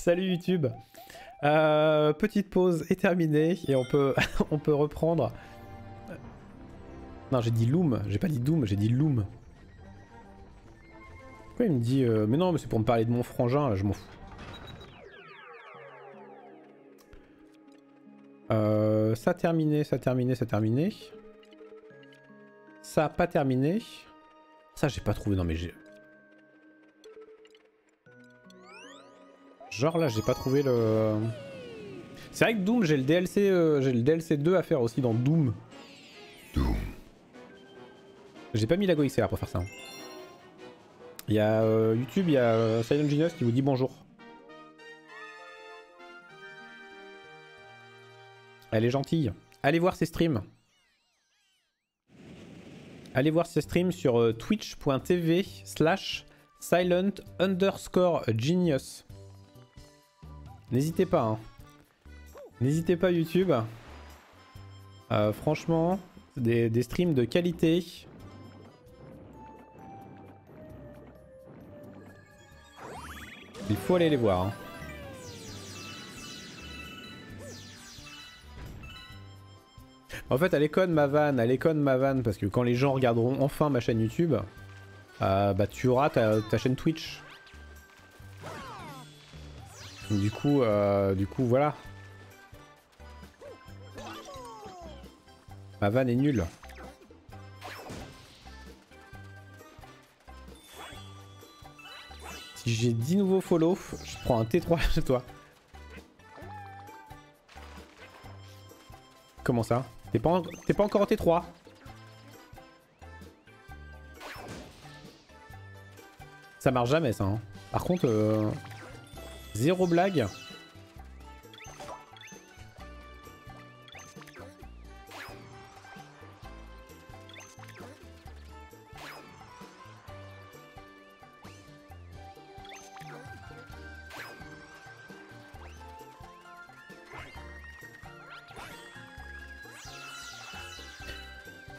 Salut YouTube. Euh, petite pause est terminée et on peut, reprendre. Non, j'ai dit Loom, j'ai pas dit Doom, j'ai dit Loom. Pourquoi il me dit... euh, Mais non, mais c'est pour me parler de mon frangin, je m'en fous. Euh, ça terminé, ça terminé, ça terminé. Ça pas terminé. Ça j'ai pas trouvé, non mais j'ai... Genre là j'ai pas trouvé le... C'est vrai que Doom j'ai le DLC euh, j'ai le DLC 2 à faire aussi dans Doom. Doom. J'ai pas mis la GoXR pour faire ça. Il y a euh, YouTube, il y a euh, Silent Genius qui vous dit bonjour. Elle est gentille. Allez voir ses streams. Allez voir ses streams sur twitch.tv slash silent underscore genius. N'hésitez pas. hein. N'hésitez pas YouTube. Euh, franchement, des, des streams de qualité. Il faut aller les voir. hein. En fait, elle est conne ma vanne, elle est conne ma vanne, parce que quand les gens regarderont enfin ma chaîne YouTube, euh, bah tu auras ta, ta chaîne Twitch. Du coup, euh, du coup, voilà. Ma vanne est nulle. Si j'ai 10 nouveaux follow, je prends un T3 chez toi. Comment ça? T'es pas, pas encore en T3 Ça marche jamais ça. hein. Par contre, euh, zéro blague.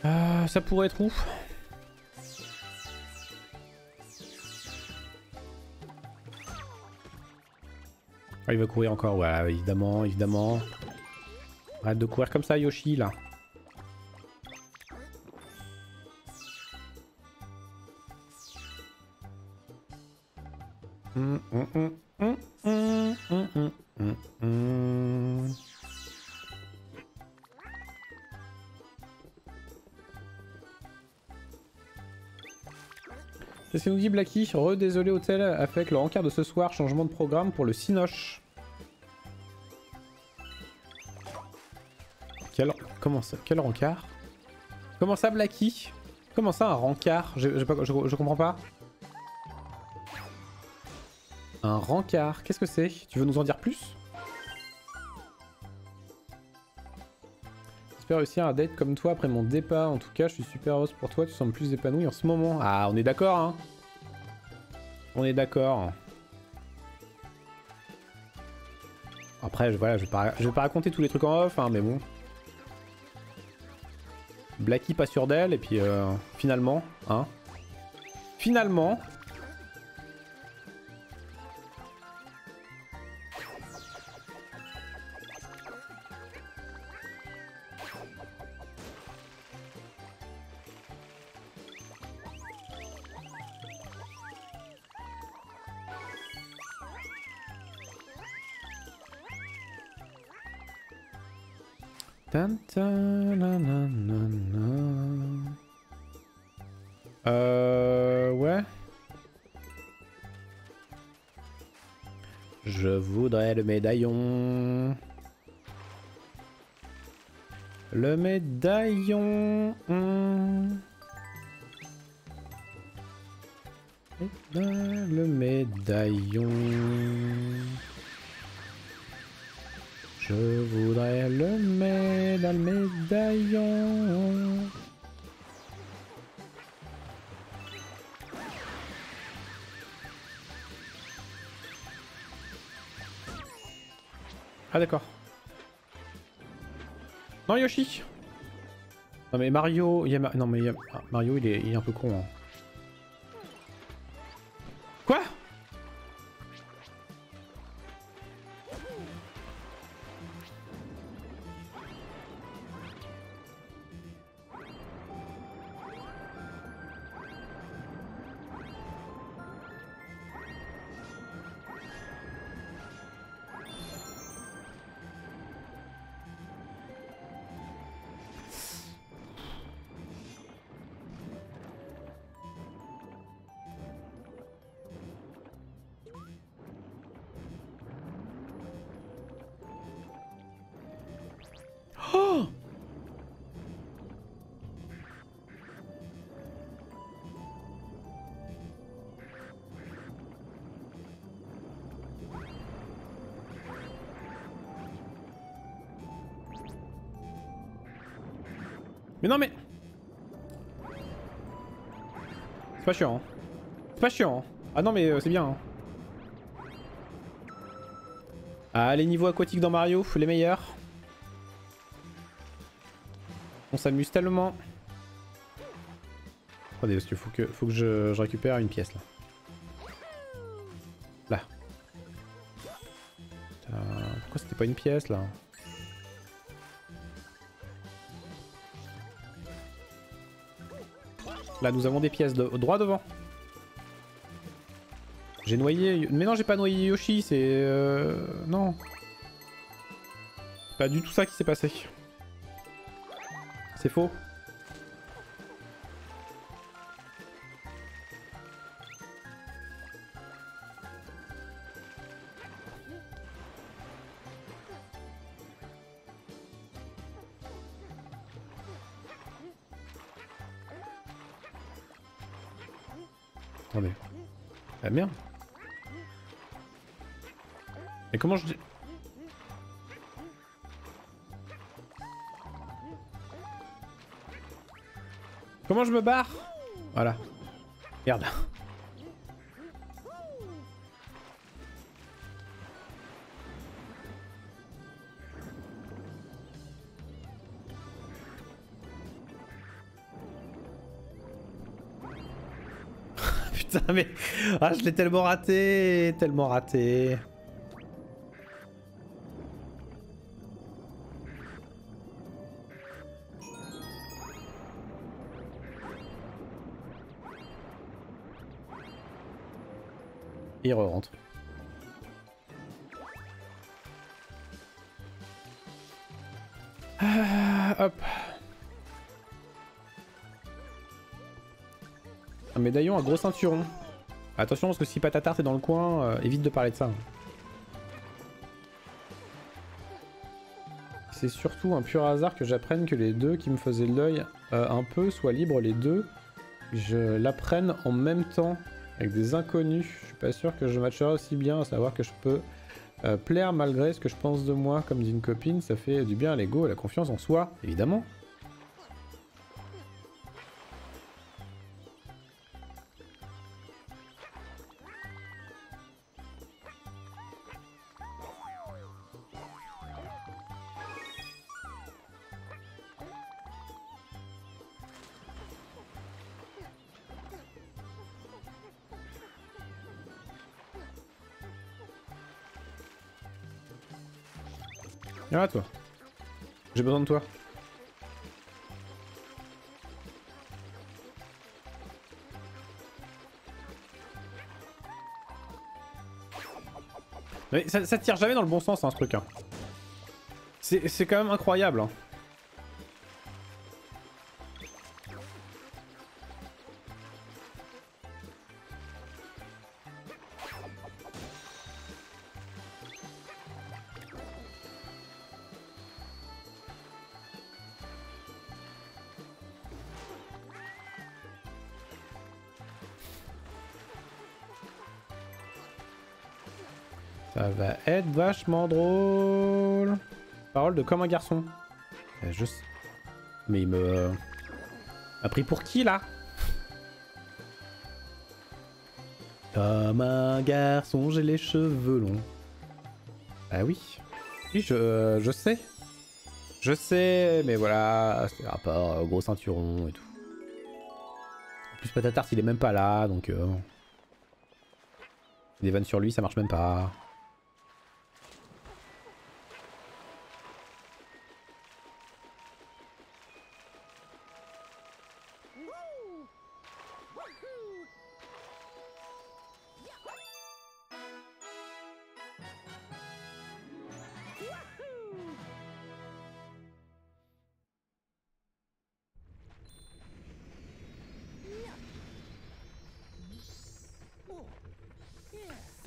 Ah, ça pourrait être où Il va courir encore. Ouais, évidemment, évidemment. Arrête de courir comme ça, Yoshi, là. Mmh, mmh, mmh, C'est ce que nous dit Blacky. Redésolé hôtel avec le rencard de ce soir. Changement de programme pour le Cinoche. Comment ça Quel rencard? Comment ça Blacky Comment ça un rencard? Je, je, comprends pas. Un rencard Qu'est-ce que c'est? Tu veux nous en dire plus? J'espère réussir à date comme toi après mon départ. En tout cas, je suis super heureuse pour toi. Tu sembles plus épanoui en ce moment. Ah, on est d'accord, hein? On est d'accord. Après, je, voilà, je vais, pas, je vais pas raconter tous les trucs en off, hein, mais bon. Blacky pas sûr d'elle, et puis euh, finalement, hein. Finalement, le médaillon. Le médaillon. hum. Le médaillon. D'accord. Non Yoshi Non mais Mario, non mais ah, Mario il est, il est un peu con. hein. Pas chiant. Hein. C'est pas chiant. Hein. Ah non mais euh, c'est bien. Hein. Ah les niveaux aquatiques dans Mario, les meilleurs. On s'amuse tellement. Attendez parce qu'il faut que, faut que je, je récupère une pièce là. Là. Pourquoi c'était pas une pièce là? Là, nous avons des pièces de... droit devant. J'ai noyé... Mais non, j'ai pas noyé Yoshi, c'est... Euh... Non. Pas du tout ça qui s'est passé. C'est faux. Merde. Mais comment je dis... Comment je me barre? Voilà. Merde. Putain, mais... Ah, je l'ai tellement raté Tellement raté Il re-rentre. Ah, médaillon à gros ceinturon. Attention parce que si Patatart est dans le coin, euh, évite de parler de ça. C'est surtout un pur hasard que j'apprenne que les deux qui me faisaient l'œil euh, un peu soient libres les deux. Je l'apprenne en même temps avec des inconnus. Je suis pas sûr que je matcherai aussi bien, à savoir que je peux euh, plaire malgré ce que je pense de moi, comme dit une copine, ça fait du bien à l'ego et la confiance en soi, évidemment. Toi. J'ai besoin de toi. Mais ça, tire jamais dans le bon sens, hein, ce truc. Hein. C'est quand même incroyable. Hein. Va être vachement drôle. Parole de comme un garçon. Euh, je sais. Mais il me... A pris pour qui, là? Comme un garçon, j'ai les cheveux longs. Ah oui. Oui, je, je sais. Je sais, mais voilà, c'est rapport gros ceinturon et tout. En plus, Patatart, il est même pas là, donc... Euh... Des vannes sur lui, ça marche même pas.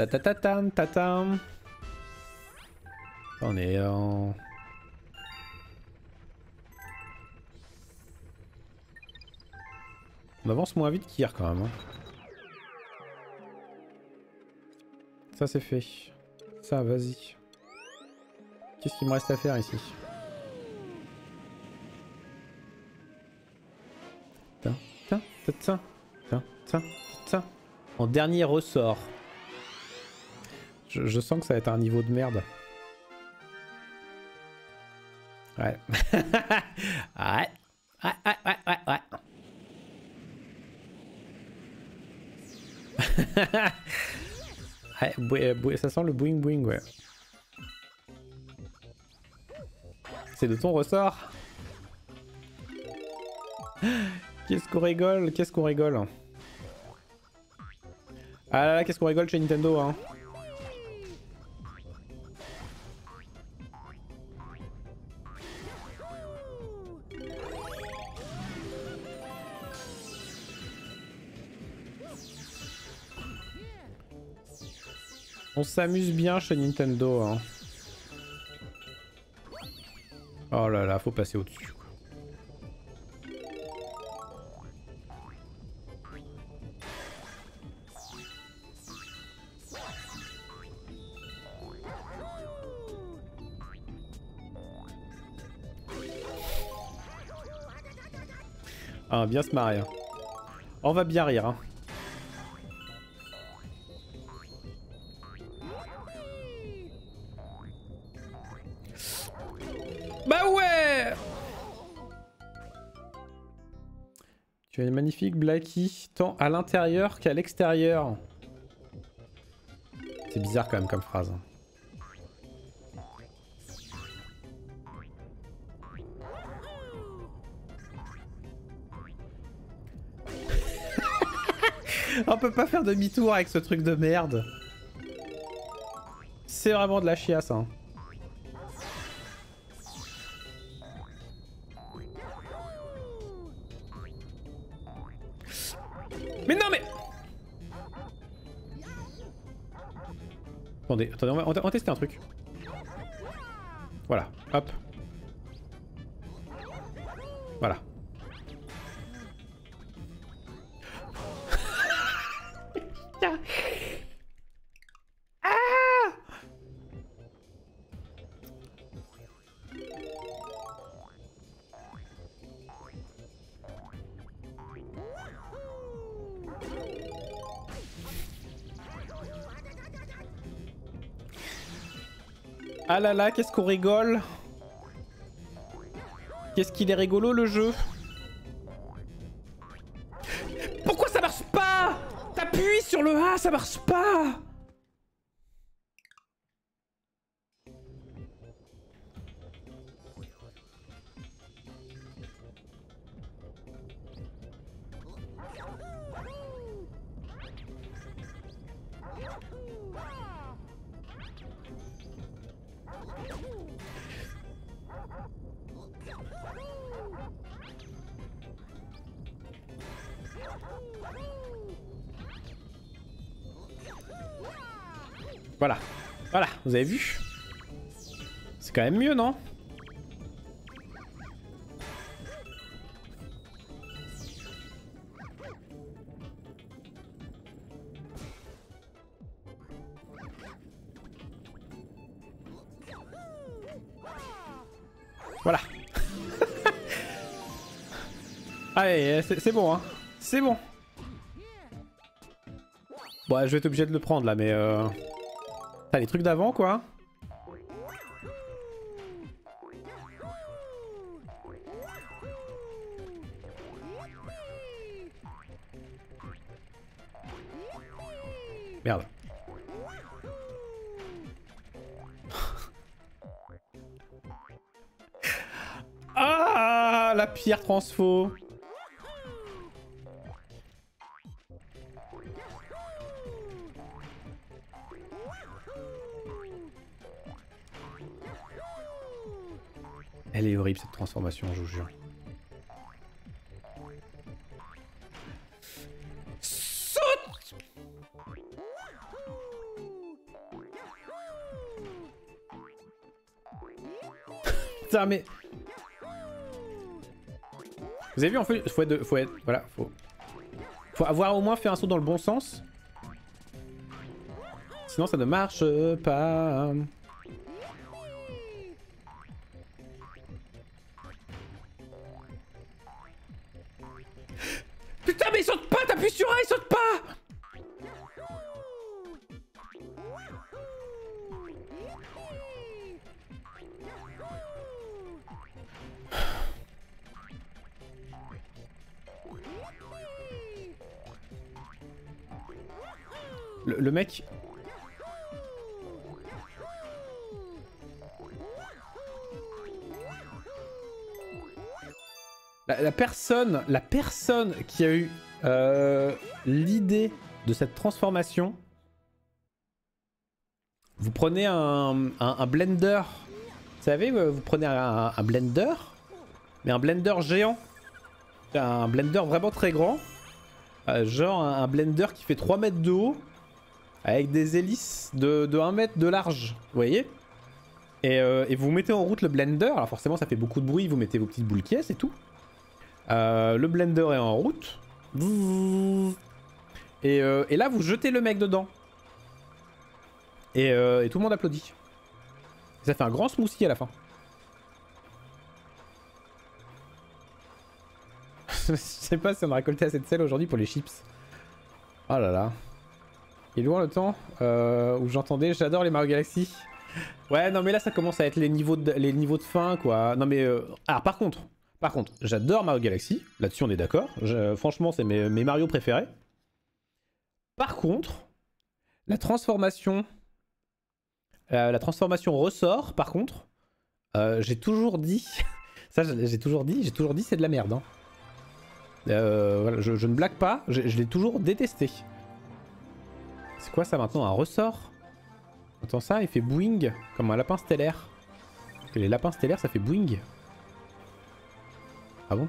Ta ta. On est en... On avance moins vite qu'hier quand même. Hein. Ça c'est fait. Ça, vas-y. Qu'est-ce qu'il me reste à faire ici? Tiens, tiens, tiens, tiens, tiens. En dernier ressort. Je, sens que ça va être un niveau de merde. Ouais. ouais. Ouais, ouais, ouais, ouais, ouais. ouais ça sent le boing boing, ouais. C'est de ton ressort Qu'est-ce qu'on rigole Qu'est-ce qu'on rigole Ah là là, qu'est-ce qu'on rigole chez Nintendo, hein s'amuse bien chez Nintendo. Hein. Oh là là, faut passer au-dessus. Ah, bien se marrer. Hein. On va bien rire. Hein. Magnifique tant à l'intérieur qu'à l'extérieur. C'est bizarre quand même comme phrase. On peut pas faire demi-tour avec ce truc de merde. C'est vraiment de la chiasse, hein. Attendez, attendez, on va, tester un truc. Ah là là, qu'est-ce qu'on rigole. Qu'est-ce qu'il est rigolo le jeu. Pourquoi ça marche pas? T'appuies sur le A, ça marche pas vous avez vu? C'est quand même mieux, non? Voilà. Allez, c'est bon, hein. C'est bon. Bon, je vais être obligé de le prendre là, mais... Euh... T'as les trucs d'avant, quoi. Merde. ah La pire transfo je vous jure. Saute Putain mais... Vous avez vu en fait, faut. Faut être voilà, faut... Faut avoir au moins fait un saut dans le bon sens. Sinon ça ne marche pas. La personne qui a eu euh, l'idée de cette transformation, vous prenez un, blender, vous savez, vous prenez un, blender, mais un blender géant, un blender vraiment très grand, euh, genre un blender qui fait 3 mètres de haut, avec des hélices de, 1 mètre de large, vous voyez. Euh, et, vous mettez en route le blender, alors forcément ça fait beaucoup de bruit, vous mettez vos petites boules caisses et tout. Euh, le blender est en route. Euh, et, là vous jetez le mec dedans. Et, tout le monde applaudit. Ça fait un grand smoothie à la fin. Je sais pas si on a récolté assez de sel aujourd'hui pour les chips. Oh là là. Il est loin le temps euh, où j'entendais j'adore les Mario Galaxy. Ouais, non mais là ça commence à être les niveaux de, les niveaux de fin quoi. Non mais... Euh... Alors par contre, par contre, j'adore Mario Galaxy. Là-dessus on est d'accord. Franchement c'est mes, Mario préférés. Par contre, la transformation... Euh, la transformation ressort par contre. Euh, j'ai toujours dit... ça j'ai toujours dit, j'ai toujours dit c'est de la merde. Hein. Voilà, je, ne blague pas, je, l'ai toujours détesté. C'est quoi ça maintenant Un ressort? Attends ça, il fait boing comme un lapin stellaire. Les lapins stellaires, ça fait boing. Ah bon?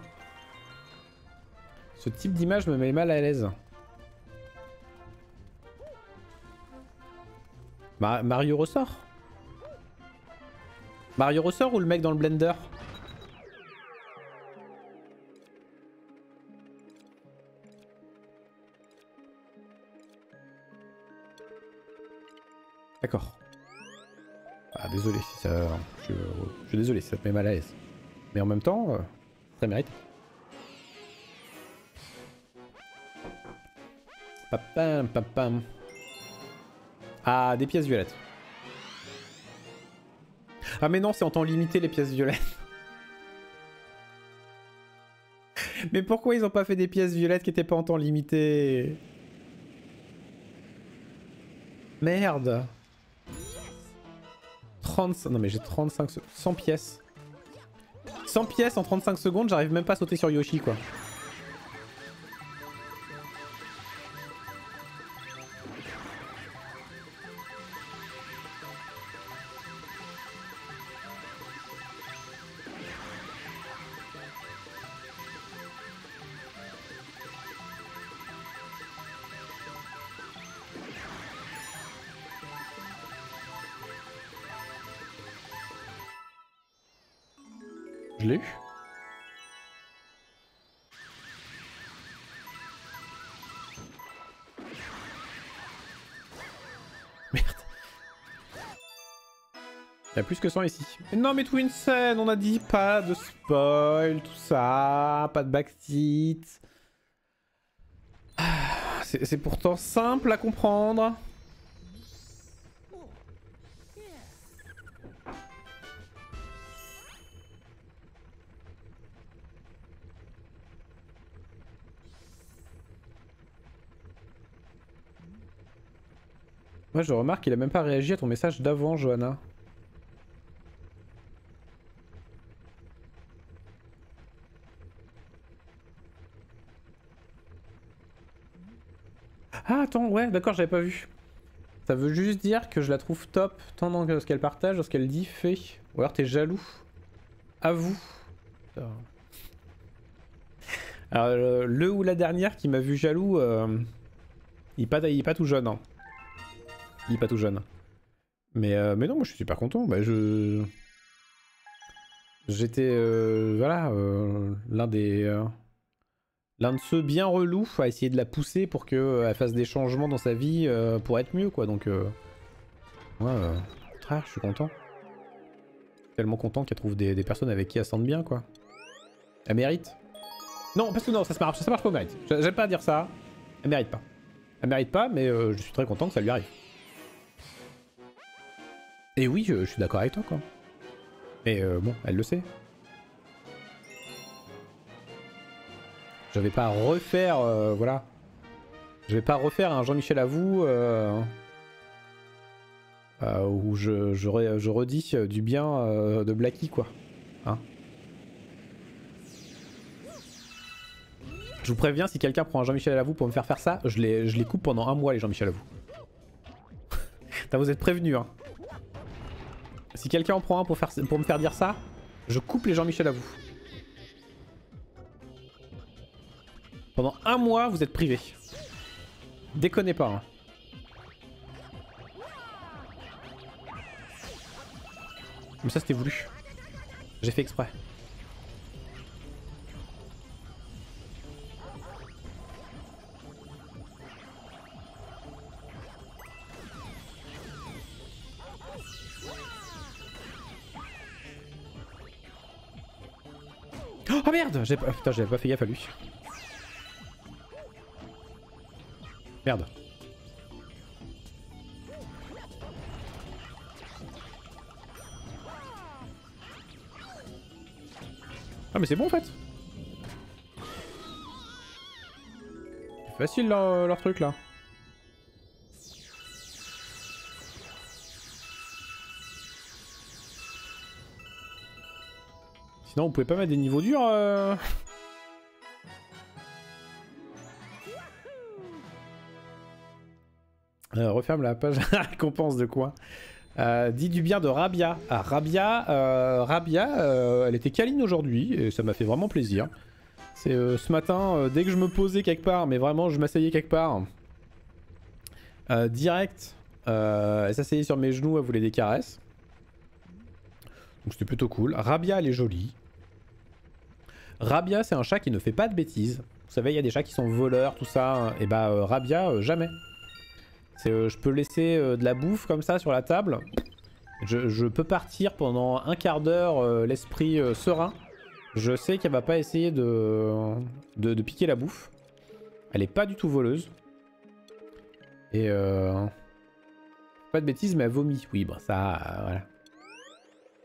Ce type d'image me met mal à l'aise. Mario ressort? Mario ressort ou le mec dans le blender? D'accord. Ah, désolé ça... Je, suis désolé ça te met mal à l'aise. Mais en même temps, euh, mérite. Papam, papam. Ah, des pièces violettes. Ah mais non, c'est en temps limité les pièces violettes. mais pourquoi ils ont pas fait des pièces violettes qui étaient pas en temps limité? Merde. Non mais j'ai 35... 100 pièces. 100 pièces en 35 secondes, j'arrive même pas à sauter sur Yoshi quoi. Il y a plus que 100 ici. non mais Twinsen, on a dit pas de spoil, tout ça, pas de backseat. Ah, c'est pourtant simple à comprendre. Moi je remarque qu'il a même pas réagi à ton message d'avant, Johanna. Ouais, d'accord, j'avais pas vu. Ça veut juste dire que je la trouve top, tant dans ce qu'elle partage, dans ce qu'elle dit, fait. Ou alors t'es jaloux. Avoue. Alors, le, ou la dernière qui m'a vu jaloux, euh, il, pas, il est pas tout jeune. Hein. Il est pas tout jeune. Mais, euh, mais non, moi je suis super content. Bah, je... J'étais, euh, voilà, euh, l'un des... l'un de ceux bien relous à essayer de la pousser pour qu'elle fasse des changements dans sa vie pour être mieux quoi. Donc, ouais, frère, je suis content. Tellement content qu'elle trouve des, personnes avec qui elle sente bien quoi. Elle mérite. Non, parce que non, ça, se marche, ça marche pas au mérite. J'aime pas dire ça. Elle mérite pas. Elle mérite pas, mais je suis très content que ça lui arrive. Et oui, je, suis d'accord avec toi, quoi. Mais euh, bon, elle le sait. Je vais pas refaire, euh, voilà. Je vais pas refaire un Jean-Michel à vous euh, où je, redis du bien de Blacky, quoi. Hein je vous préviens, si quelqu'un prend un Jean-Michel à vous pour me faire faire ça, je les, coupe pendant un mois, les Jean-Michel à vous. vous êtes prévenus, hein. Si quelqu'un en prend un pour, pour me faire dire ça, je coupe les Jean-Michel à vous. Pendant un mois, vous êtes privés. Déconnez pas. Hein. Mais ça, c'était voulu. J'ai fait exprès. Oh merde Putain, j'avais pas fait gaffe à lui. Merde. Ah mais c'est bon en fait Facile leur, leur truc là. Sinon, vous pouvez pas mettre des niveaux durs euh... euh referme la page récompense de quoi? Euh, Dis du bien de Rabia. Ah, Rabia, euh, Rabia euh, elle était câline aujourd'hui et ça m'a fait vraiment plaisir. C'est ce matin, dès que je me posais quelque part, mais vraiment je m'asseyais quelque part, direct, elle s'asseyait sur mes genoux, elle voulait des caresses. Donc c'était plutôt cool. Rabia, elle est jolie. Rabia, c'est un chat qui ne fait pas de bêtises. Vous savez, il y a des chats qui sont voleurs, tout ça. Et bah, euh, Rabia, jamais. Euh, je peux laisser de la bouffe comme ça sur la table. Je, peux partir pendant un quart d'heure, l'esprit serein. Je sais qu'elle va pas essayer de, de, piquer la bouffe. Elle est pas du tout voleuse. Et Pas de bêtises, mais elle vomit. Oui, bon, ça, voilà.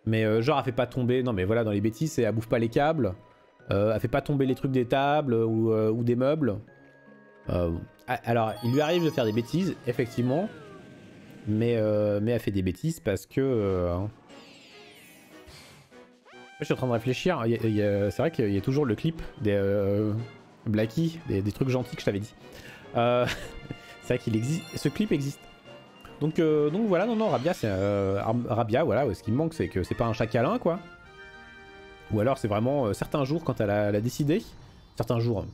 Mais genre, elle fait pas tomber. Non, mais voilà, dans les bêtises, elle bouffe pas les câbles. Euh, elle fait pas tomber les trucs des tables ou, euh, des meubles. Euh, alors, il lui arrive de faire des bêtises, effectivement. Mais, mais elle fait des bêtises parce que... Je suis en train de réfléchir. C'est vrai qu'il y a toujours le clip des Blacky, des, des, trucs gentils que je t'avais dit. c'est vrai qu'il existe. Ce clip existe. Donc, donc voilà, non, non, Rabia, c'est Rabia, voilà. Ce qui me manque, c'est que c'est pas un chat câlin, quoi. Ou alors c'est vraiment euh, certains jours quand elle a, décidé, certains jours,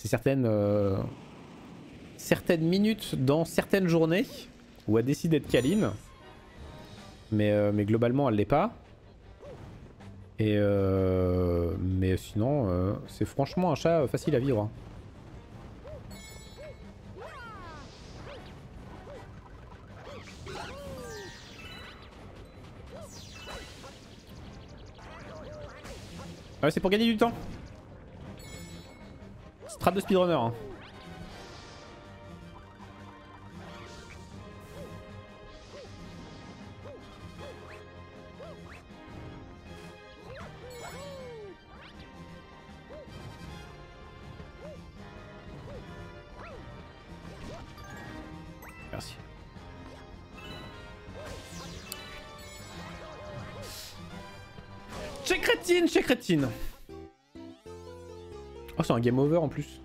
c'est certaines, euh, certaines minutes dans certaines journées où elle décide d'être câline. Mais, euh, mais globalement elle l'est pas. Et mais sinon c'est franchement un chat facile à vivre. Hein. Ouais, c'est pour gagner du temps. Strat de speedrunner. Hein. Merci. Chez crétine, chez crétine. Un game over en plus.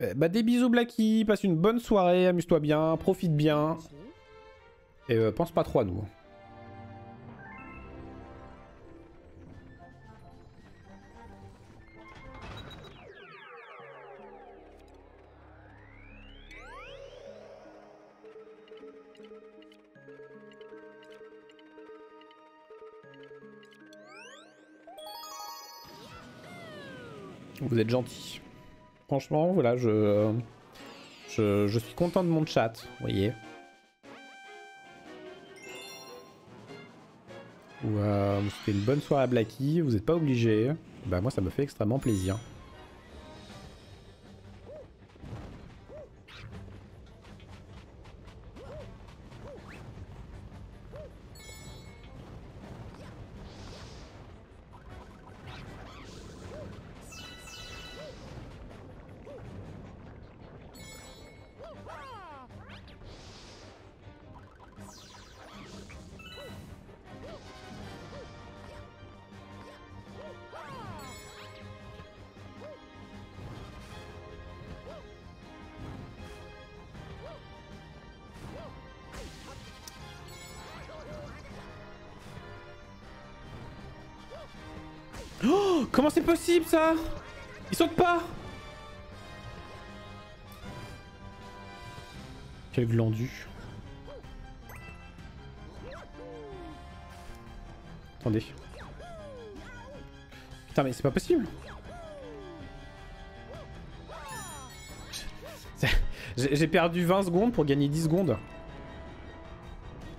Eh, bah des bisous Blacky, passe une bonne soirée, amuse-toi bien, profite bien. Et euh, pense pas trop à nous. Vous êtes gentil. Franchement, voilà, je, je, suis content de mon chat, vous voyez. Ou euh, vous faites une bonne soirée à Blacky, vous n'êtes pas obligé. Bah moi ça me fait extrêmement plaisir. Oh Comment c'est possible ça? Il saute pas Quel glandu. Attendez. Putain mais c'est pas possible J'ai perdu 20 secondes pour gagner 10 secondes.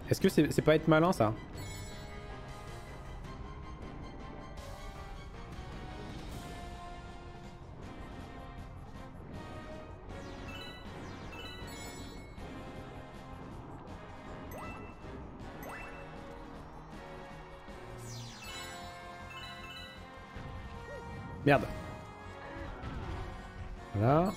Est-ce que c'est pas être malin ça? Voilà.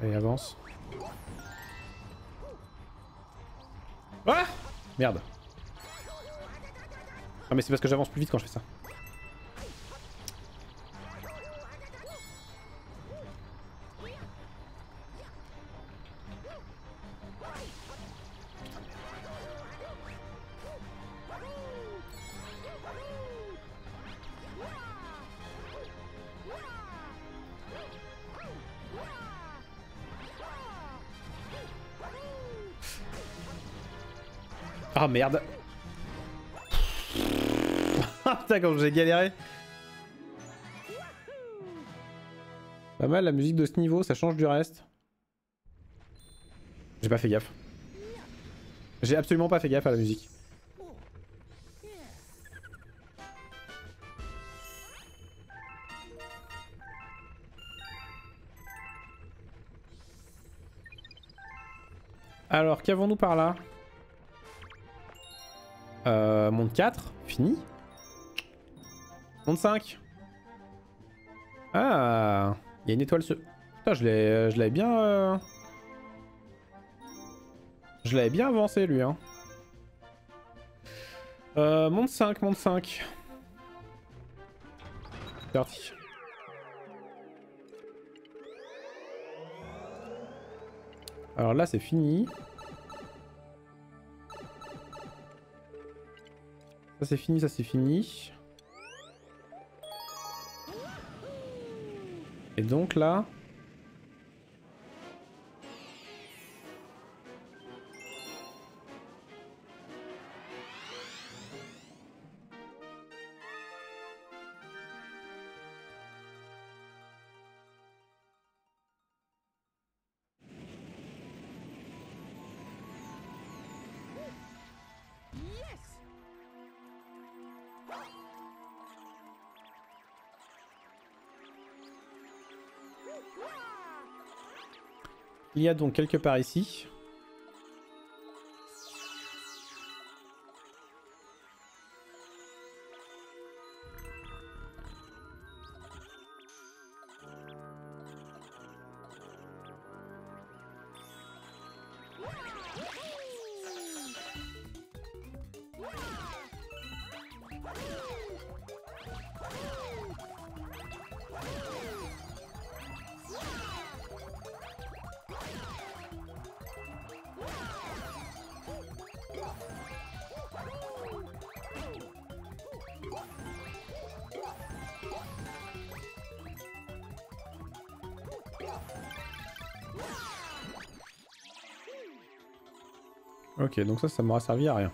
Allez, avance. Ah Merde. Ah mais c'est parce que j'avance plus vite quand je fais ça. Merde Ah putain comme j'ai galéré Pas mal la musique de ce niveau, ça change du reste. J'ai pas fait gaffe. J'ai absolument pas fait gaffe à la musique. Alors, qu'avons-nous par là? Euh, monde 4, fini. Monde 5. Ah, il y a une étoile ce... Putain, je l'avais bien... Euh... Je l'avais bien avancé, lui. Hein. Euh, monde 5, monde 5. Parti. Alors là, c'est fini. Ça c'est fini, ça c'est fini. Et donc là... Il y a donc quelque part ici. Ok, donc ça, ça m'aura servi à rien.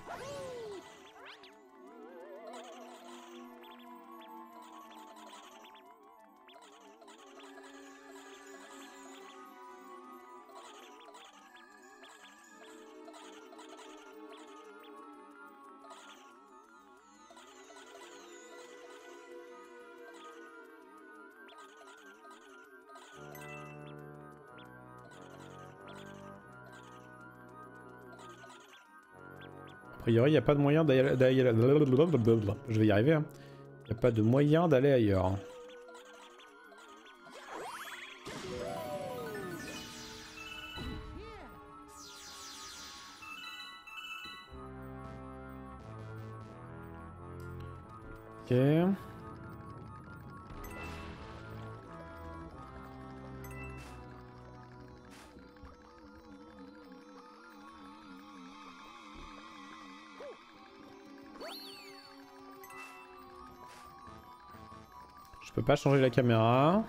Priori, il n'y a pas de moyen d'aller... Je vais y arriver. Il n'y a pas de moyen d'aller ailleurs. Peux pas changer la caméra.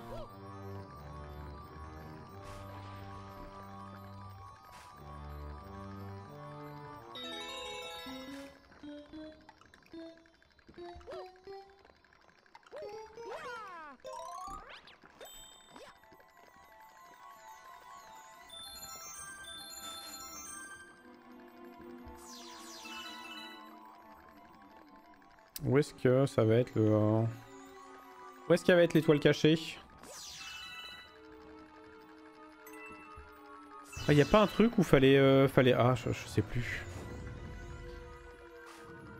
Où est-ce que ça va être le... Où est-ce qu'il va être l'étoile cachée? Ah, y a pas un truc où fallait... Euh, fallait... Ah, je, sais plus.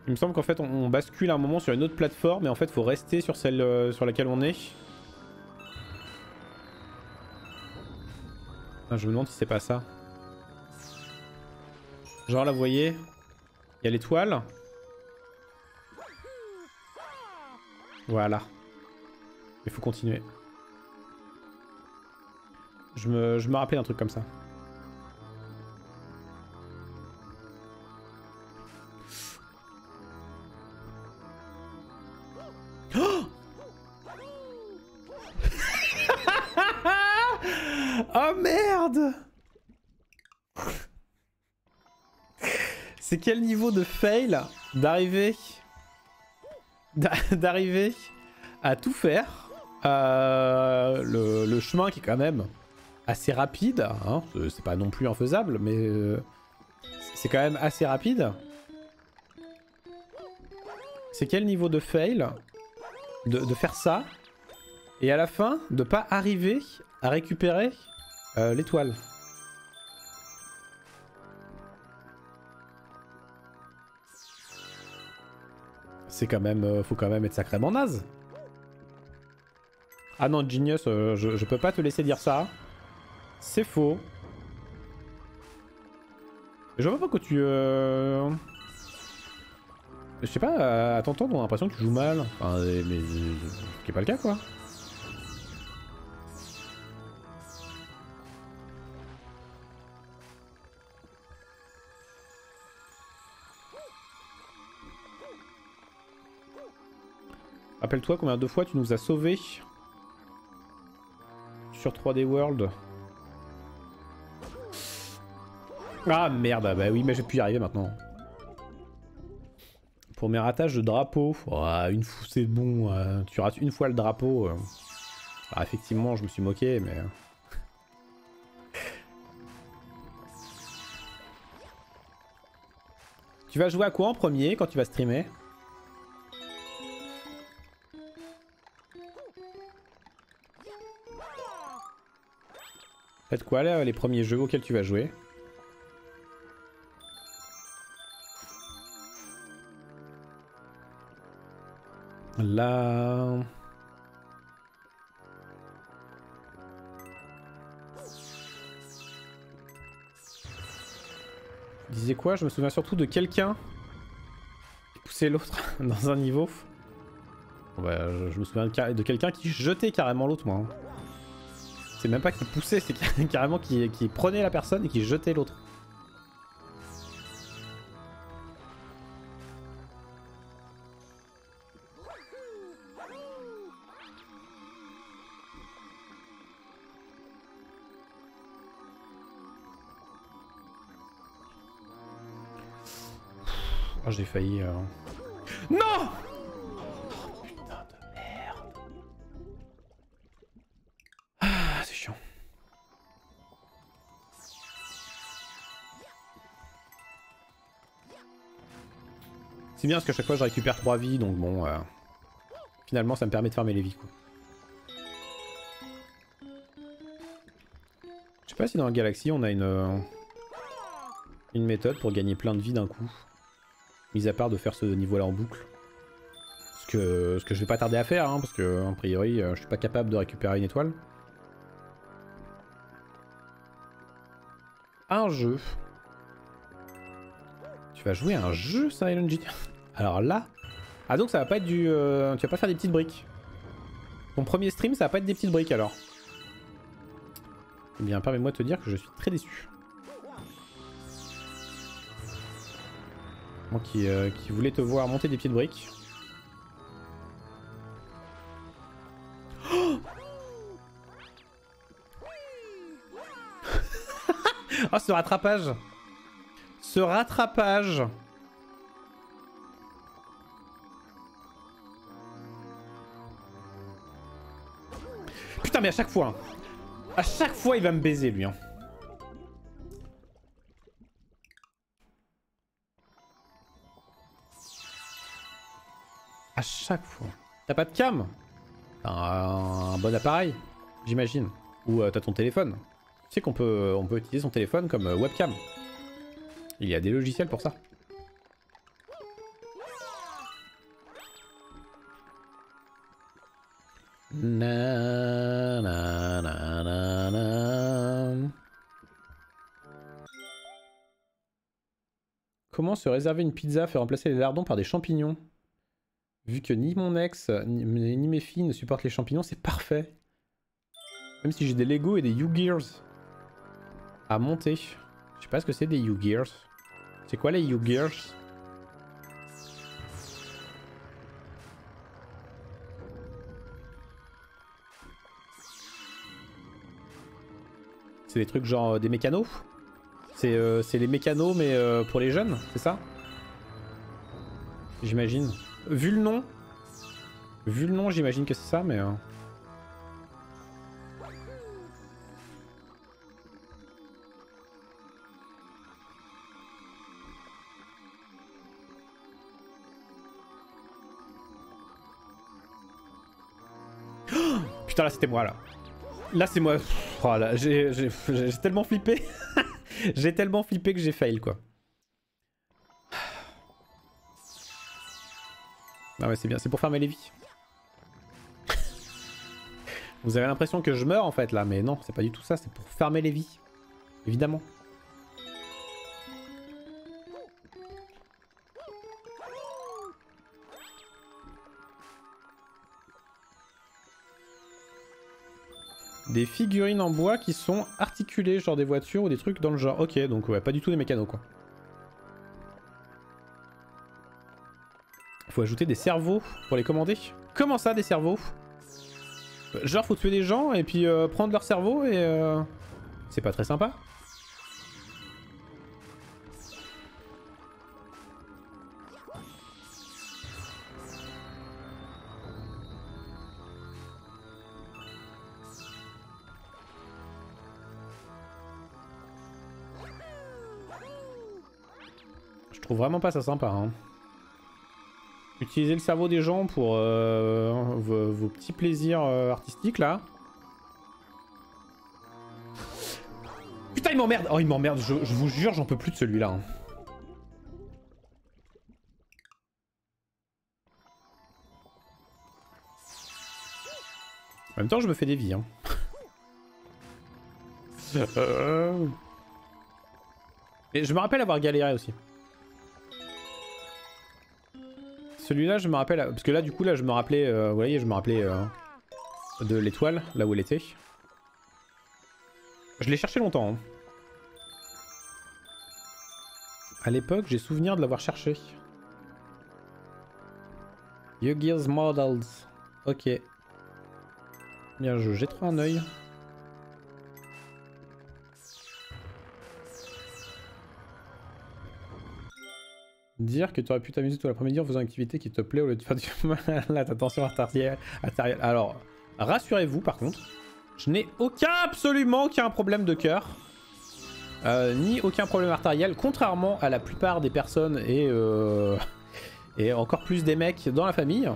Il me semble qu'en fait, on, bascule à un moment sur une autre plateforme, et en fait, faut rester sur celle euh, sur laquelle on est. Ah, je me demande si c'est pas ça. Genre là, vous voyez Il y a l'étoile. Voilà. Il faut continuer. Je me, je me rappelais un truc comme ça. Oh, oh merde C'est quel niveau de fail d'arriver d'arriver à tout faire? Euh, le, chemin qui est quand même assez rapide, hein, c'est pas non plus infaisable, mais euh, c'est quand même assez rapide. C'est quel niveau de fail de, faire ça et à la fin de pas arriver à récupérer euh, l'étoile? C'est quand même... faut quand même être sacrément naze. Ah non, Genius, euh, je, peux pas te laisser dire ça. C'est faux. Je vois pas que tu... Euh... Je sais pas, à t'entendre, on a l'impression que tu joues mal. Enfin, mais... Ce qui est pas le cas, quoi. Rappelle-toi combien de fois tu nous as sauvés sur 3D World. Ah merde, bah oui, mais j'ai pu y arriver maintenant. Pour mes ratages de drapeau, une c'est bon, euh, tu rates une fois le drapeau. Euh. Ah, effectivement, je me suis moqué, mais... Euh. Tu vas jouer à quoi en premier quand tu vas streamer? Faites quoi là, les premiers jeux auxquels tu vas jouer Là... disais quoi? Je me souviens surtout de quelqu'un qui poussait l'autre dans un niveau. Bah, je, me souviens de, quelqu'un qui jetait carrément l'autre, moi. Hein. C'est même pas qu'il poussait, c'est carrément qu'il prenait la personne et qu'il jetait l'autre. Oh, j'ai failli... euh. Non C'est bien parce qu'à chaque fois je récupère 3 vies, donc bon... euh, Finalement ça me permet de farmer les vies, quoi. Je sais pas si dans la galaxie on a une... euh, Une méthode pour gagner plein de vie d'un coup. Mis à part de faire ce niveau-là en boucle. Ce que, ce que je vais pas tarder à faire, hein, parce que a priori euh, je suis pas capable de récupérer une étoile. Un jeu. Tu vas jouer à un jeu Silent G? Alors là... Ah donc ça va pas être du... euh, tu vas pas faire des petites briques. Ton premier stream ça va pas être des petites briques alors. Eh bien permets-moi de te dire que je suis très déçu. Moi qui, euh, qui voulais te voir monter des petites briques. Oh ce rattrapage Ce rattrapage mais à chaque fois hein. À chaque fois il va me baiser lui hein. À chaque fois. T'as pas de cam? Un, bon appareil, j'imagine. Ou euh, t'as ton téléphone. Tu sais qu'on peut, on peut utiliser son téléphone comme euh, webcam. Il y a des logiciels pour ça. Na, Comment se réserver une pizza fait remplacer les lardons par des champignons? Vu que ni mon ex ni, ni mes filles ne supportent les champignons, c'est parfait. Même si j'ai des Lego et des U-Gears à monter. Je sais pas ce que c'est des U-Gears. C'est quoi les U-Gears C'est des trucs genre euh, des mécanos? C'est euh, les mécanos mais euh, pour les jeunes, c'est ça? J'imagine. Vu le nom, vu le nom, j'imagine que c'est ça, mais. euh, Putain, là c'était moi là. Là c'est moi. Oh, j'ai tellement flippé. j'ai tellement flippé que j'ai fail quoi. Ah ouais, c'est bien, c'est pour fermer les vies. Vous avez l'impression que je meurs en fait là, mais non, c'est pas du tout ça, c'est pour fermer les vies. Évidemment. Des figurines en bois qui sont articulées, genre des voitures ou des trucs dans le genre. Ok, donc ouais, pas du tout des mécanos quoi. Faut ajouter des cerveaux pour les commander. Comment ça, des cerveaux? Genre, faut tuer des gens et puis euh, prendre leur cerveau et... euh, C'est pas très sympa. Trouve vraiment pas ça sympa, hein. Utilisez le cerveau des gens pour euh, vos, petits plaisirs euh, artistiques là. Putain, il m'emmerde Oh, il m'emmerde, je, je vous jure, j'en peux plus de celui-là. hein. En même temps, je me fais des vies. Hein. Euh. Et je me rappelle avoir galéré aussi. Celui-là, je me rappelle... Parce que là, du coup, là, je me rappelais... euh, vous voyez, je me rappelais euh, de l'étoile, là où elle était. Je l'ai cherché longtemps. hein. À l'époque, j'ai souvenir de l'avoir cherché. Yu-Gi-Oh! Models. Ok. Bien, je jetterai un œil. Dire que tu aurais pu t'amuser tout l'après-midi en faisant une activité qui te plaît au lieu de faire du mal ta tension artérielle. Alors, rassurez-vous par contre, je n'ai aucun, absolument aucun problème de cœur. Euh, ni aucun problème artériel, contrairement à la plupart des personnes et, euh, et encore plus des mecs dans la famille.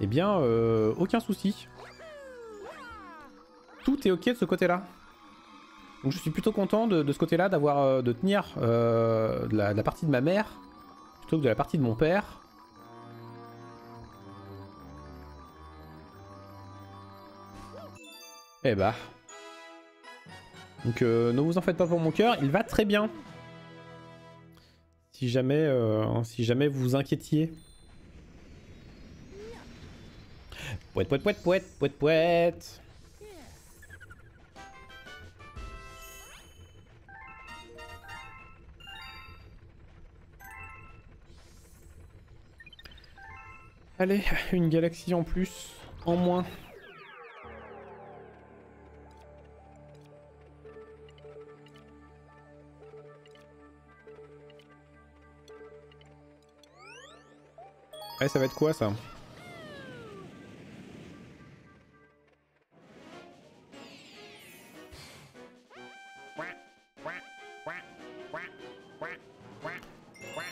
Eh bien, euh, aucun souci. Tout est ok de ce côté-là? Donc je suis plutôt content de, ce côté-là d'avoir euh, de tenir euh, de, la, partie de ma mère plutôt que de la partie de mon père. Eh bah. Donc euh, ne vous en faites pas pour mon cœur, il va très bien. Si jamais, si jamais vous vous inquiétiez. Pouette, pouette, pouette, pouette, pouette, pouette. Allez, une galaxie en plus, en moins. Allez, ça va être quoi ça?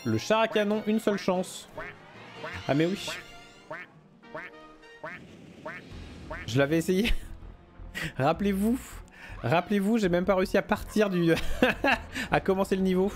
Le char à canon, une seule chance. Ah mais oui. Je l'avais essayé. Rappelez-vous. Rappelez-vous, j'ai même pas réussi à partir du... à commencer le niveau.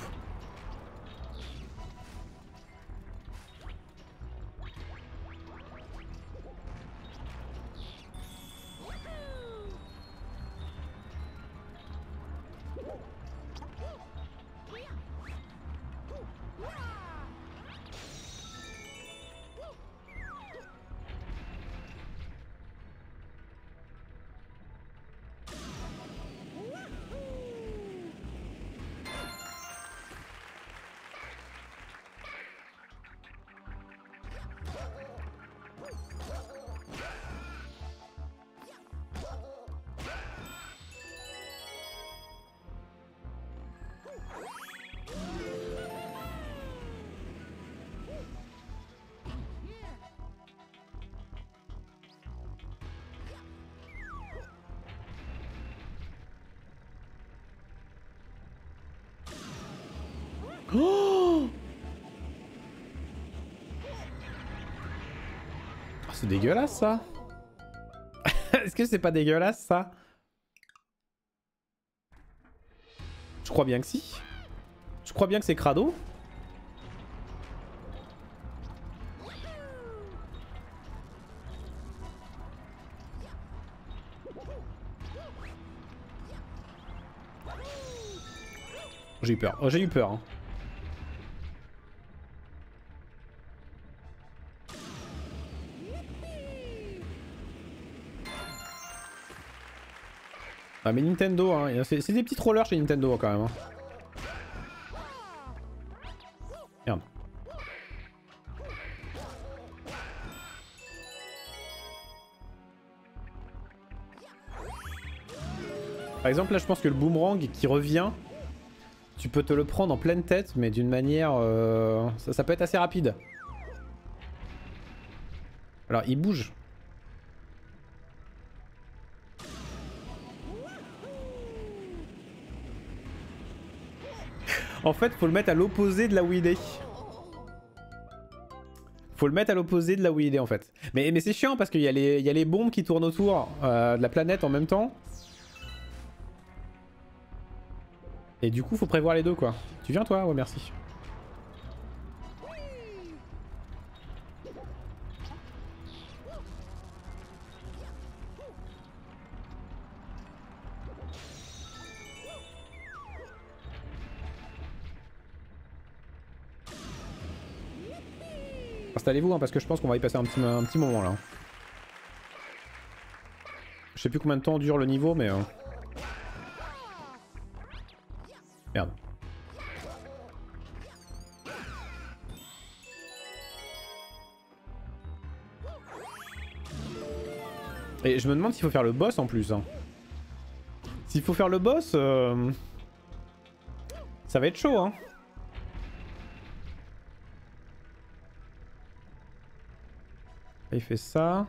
C'est dégueulasse ça Est-ce que c'est pas dégueulasse ça? Je crois bien que si. Je crois bien que c'est crado. J'ai eu peur. Oh, j'ai eu peur. Hein. Ah mais Nintendo, hein, c'est des petits trollers chez Nintendo quand même. Hein. Merde. Par exemple là je pense que le boomerang qui revient, tu peux te le prendre en pleine tête mais d'une manière... Euh, ça, ça peut être assez rapide. Alors il bouge. En fait, faut le mettre à l'opposé de là où il est. Faut le mettre à l'opposé de là où il est en fait. Mais, c'est chiant parce qu'il y, a les bombes qui tournent autour euh, de la planète en même temps. Et du coup, faut prévoir les deux quoi. Tu viens toi? Ouais, merci. Installez-vous hein, parce que je pense qu'on va y passer un petit, un petit moment là. Je sais plus combien de temps dure le niveau mais... Euh... Merde. Et je me demande s'il faut faire le boss en plus. Hein. S'il faut faire le boss... Euh... Ça va être chaud hein. Il fait ça.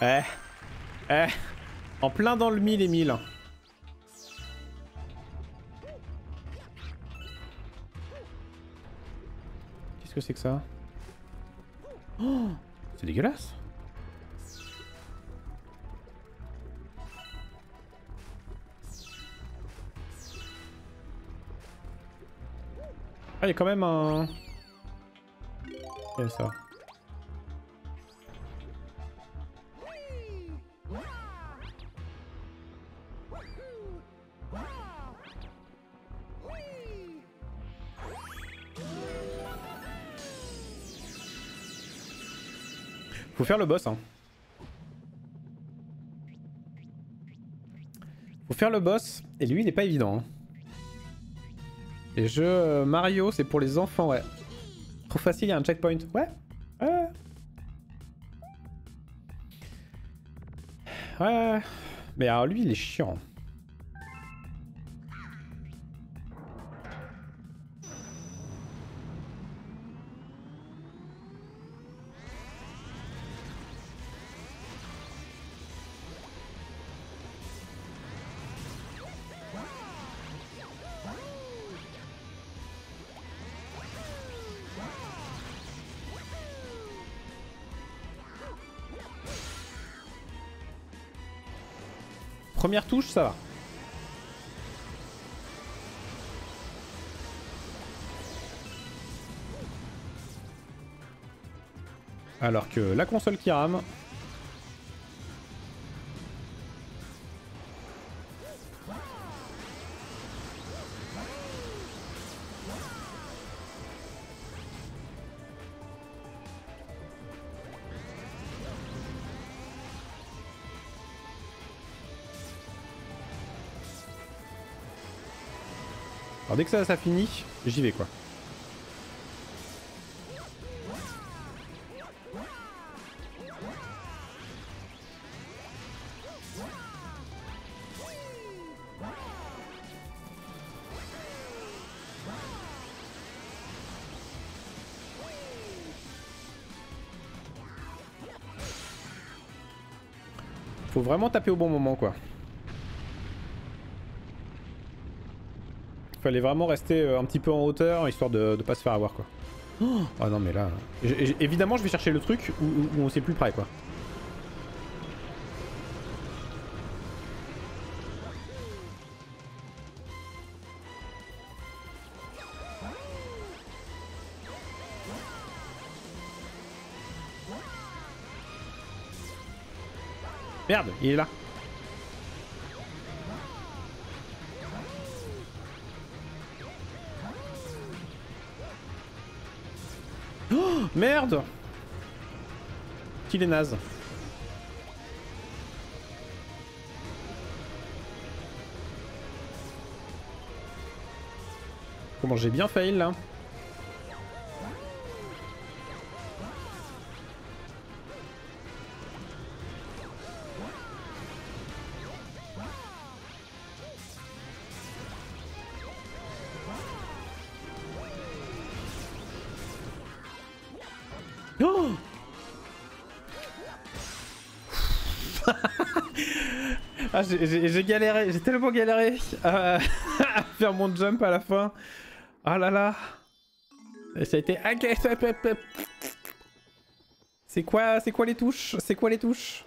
Eh Eh En plein dans le mille et mille. Qu'est-ce que c'est que ça? Oh C'est dégueulasse Ah, il y a quand même un... A ça. Faut faire le boss, hein. Faut faire le boss, et lui, il est pas évident. Hein. Les jeux euh, Mario, c'est pour les enfants, ouais. Trop facile, il y a un checkpoint. Ouais. Ouais. Ouais. Mais alors lui, il est chiant. Première touche, ça va. Alors que la console qui rame, dès que ça, ça finit, j'y vais quoi. Faut vraiment taper au bon moment quoi. Fallait vraiment rester euh, un petit peu en hauteur, histoire de, de pas se faire avoir, quoi. Oh non, mais là... évidemment, je vais chercher le truc où, on sait plus près, quoi. Merde, il est là. Merde Qu'il est naze. Comment j'ai bien fail là? Ah, j'ai galéré, j'ai tellement galéré à, faire mon jump à la fin. Ah là là. Ça a été... C'est quoi, quoi les touches C'est quoi les touches?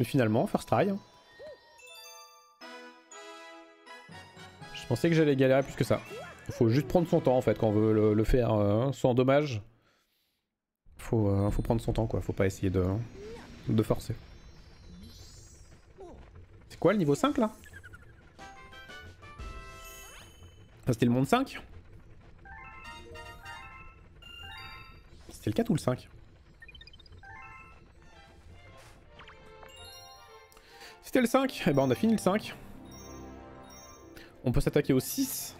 Mais finalement, first try. Hein. Je pensais que j'allais galérer plus que ça. Il faut juste prendre son temps en fait quand on veut le, faire euh, sans dommage. Faut, euh, faut prendre son temps quoi, faut pas essayer de de forcer. C'est quoi le niveau 5 là? C'était le monde 5 C'était le 4 ou le 5 C'était le 5 Et eh ben on a fini le 5. On peut s'attaquer au 6.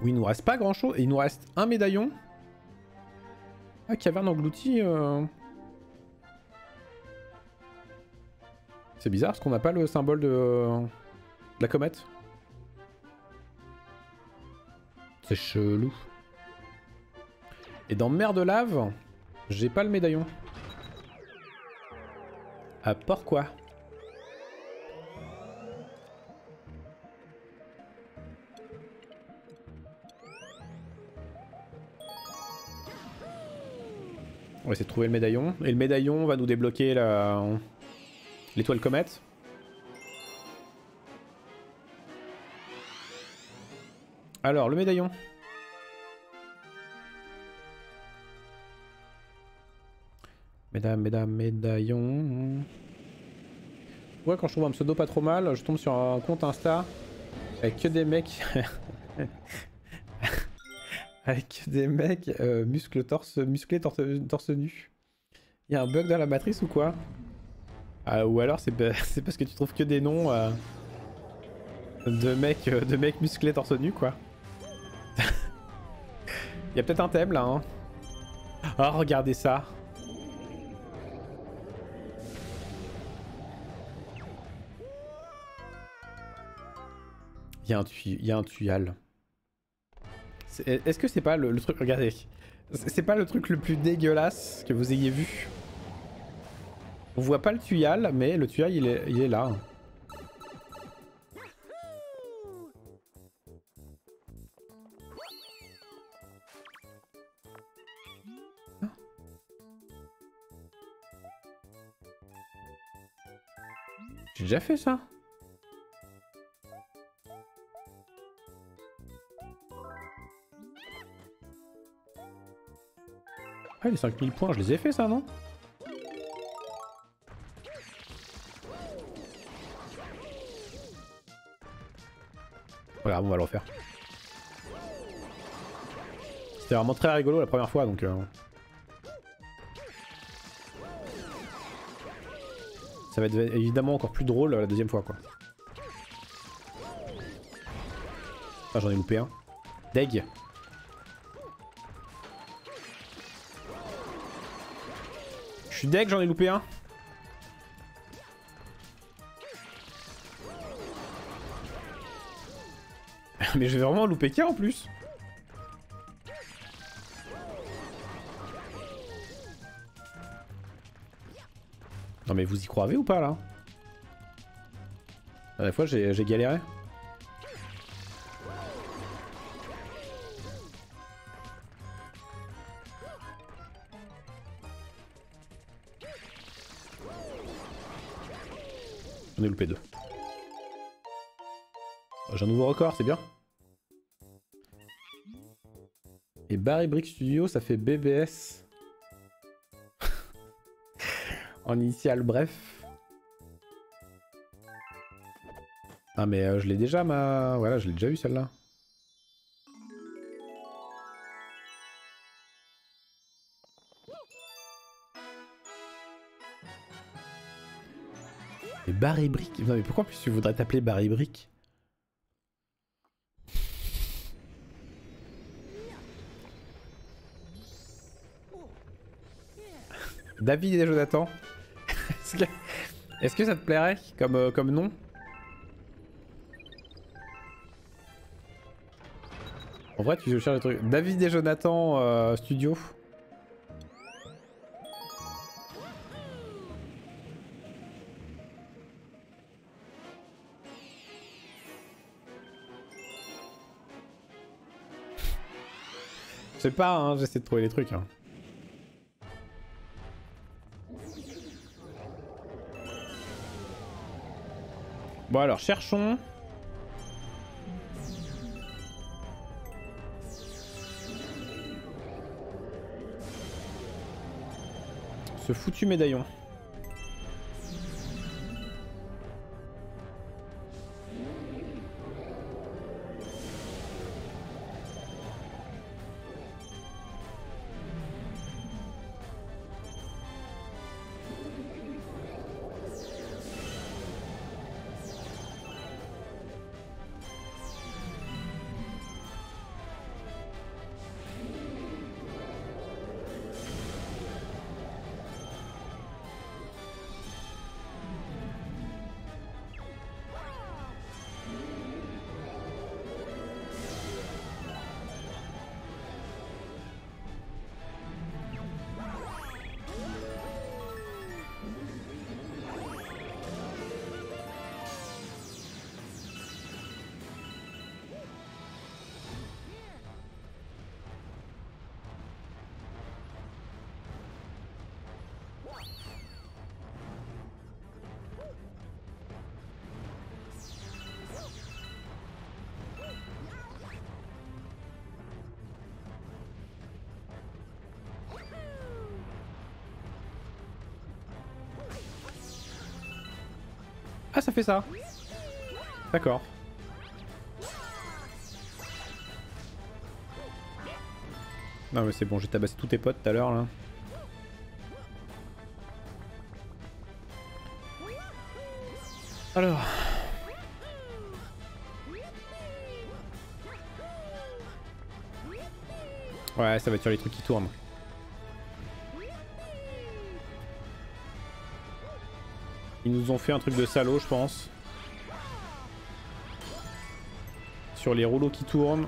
Oui, il nous reste pas grand chose. Et il nous reste un médaillon. Ah, caverne engloutie. Euh... C'est bizarre parce qu'on n'a pas le symbole de, la comète. C'est chelou. Et dans Mer de Lave, j'ai pas le médaillon. Ah pourquoi On va essayer de trouver le médaillon. Et le médaillon va nous débloquer la l'étoile comète. Alors, le médaillon. Mesdames, mesdames, médaillons. Ouais, quand je trouve un pseudo pas trop mal, je tombe sur un compte Insta avec que des mecs. avec des mecs euh, torse, musclés torse, torse nu. Il y a un bug dans la matrice ou quoi? Ah, Ou alors c'est parce que tu trouves que des noms euh, de, mecs, euh, de mecs musclés torse nu quoi. Il y a peut-être un thème là. Oh, regardez ça. Il y, a un tuyal. Est-ce que c'est pas le, truc... Regardez. C'est pas le truc le plus dégueulasse que vous ayez vu? On voit pas le tuyal, mais le tuyal il est, il est là. J'ai déjà fait ça Ah, les 5000 points, je les ai fait ça, non? On va le refaire. C'était vraiment très rigolo la première fois, donc... Euh... Ça va être évidemment encore plus drôle la deuxième fois, quoi. Ah, j'en ai loupé un. Deg Je suis deg, j'en ai loupé un. Mais je vais vraiment louper qu'un en plus. Non mais vous y croyez ou pas là? La dernière fois j'ai galéré. On est loupé deux. J'ai un nouveau record, c'est bien? Barry Brick Studio, ça fait BBS. en initial, bref. Ah mais euh, je l'ai déjà ma... Voilà, je l'ai déjà eu celle-là. Barry Brick Non mais pourquoi plus tu voudrais t'appeler Barry Brick? David et Jonathan Est-ce que... ça te plairait comme, euh, comme nom? En vrai, tu cherches le truc. David et Jonathan euh, Studio. Je sais pas, hein, j'essaie de trouver les trucs. Hein. Bon alors, cherchons. Ce foutu médaillon. Ça fait ça D'accord. Non mais c'est bon, j'ai tabassé tous tes potes tout à l'heure là. Alors... Ouais, ça va être sur les trucs qui tournent. Ils nous ont fait un truc de salaud, je pense. Sur les rouleaux qui tournent.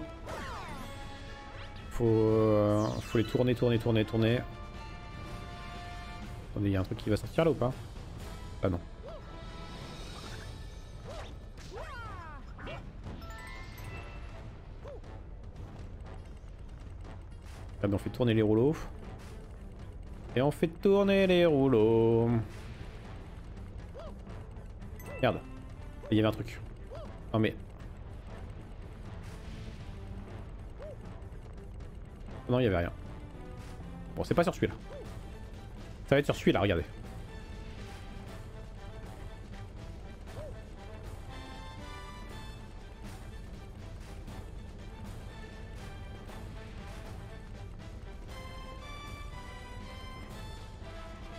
Faut, euh, faut les tourner, tourner, tourner, tourner. Attendez, il y a un truc qui va sortir là ou pas? Ah non. Ah ben on fait tourner les rouleaux. Et on fait tourner les rouleaux. Merde. Il y avait un truc. Non mais... Non, il y avait rien. Bon, c'est pas sur celui-là. Ça va être sur celui-là, regardez.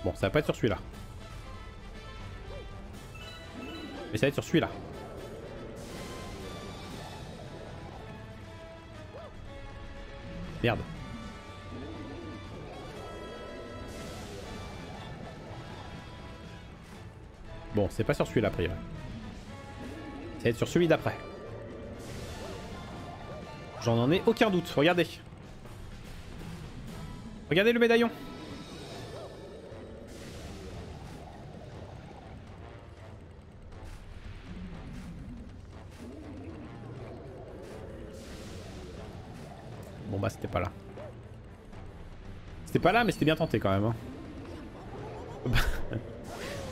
Bon, ça va pas être sur celui-là. Mais ça va être sur celui-là. Merde. Bon, c'est pas sur celui-là, après. Ça va être sur celui d'après. J'en en ai aucun doute, regardez. Regardez le médaillon. C'était pas là. C'était pas là mais c'était bien tenté quand même. Hein.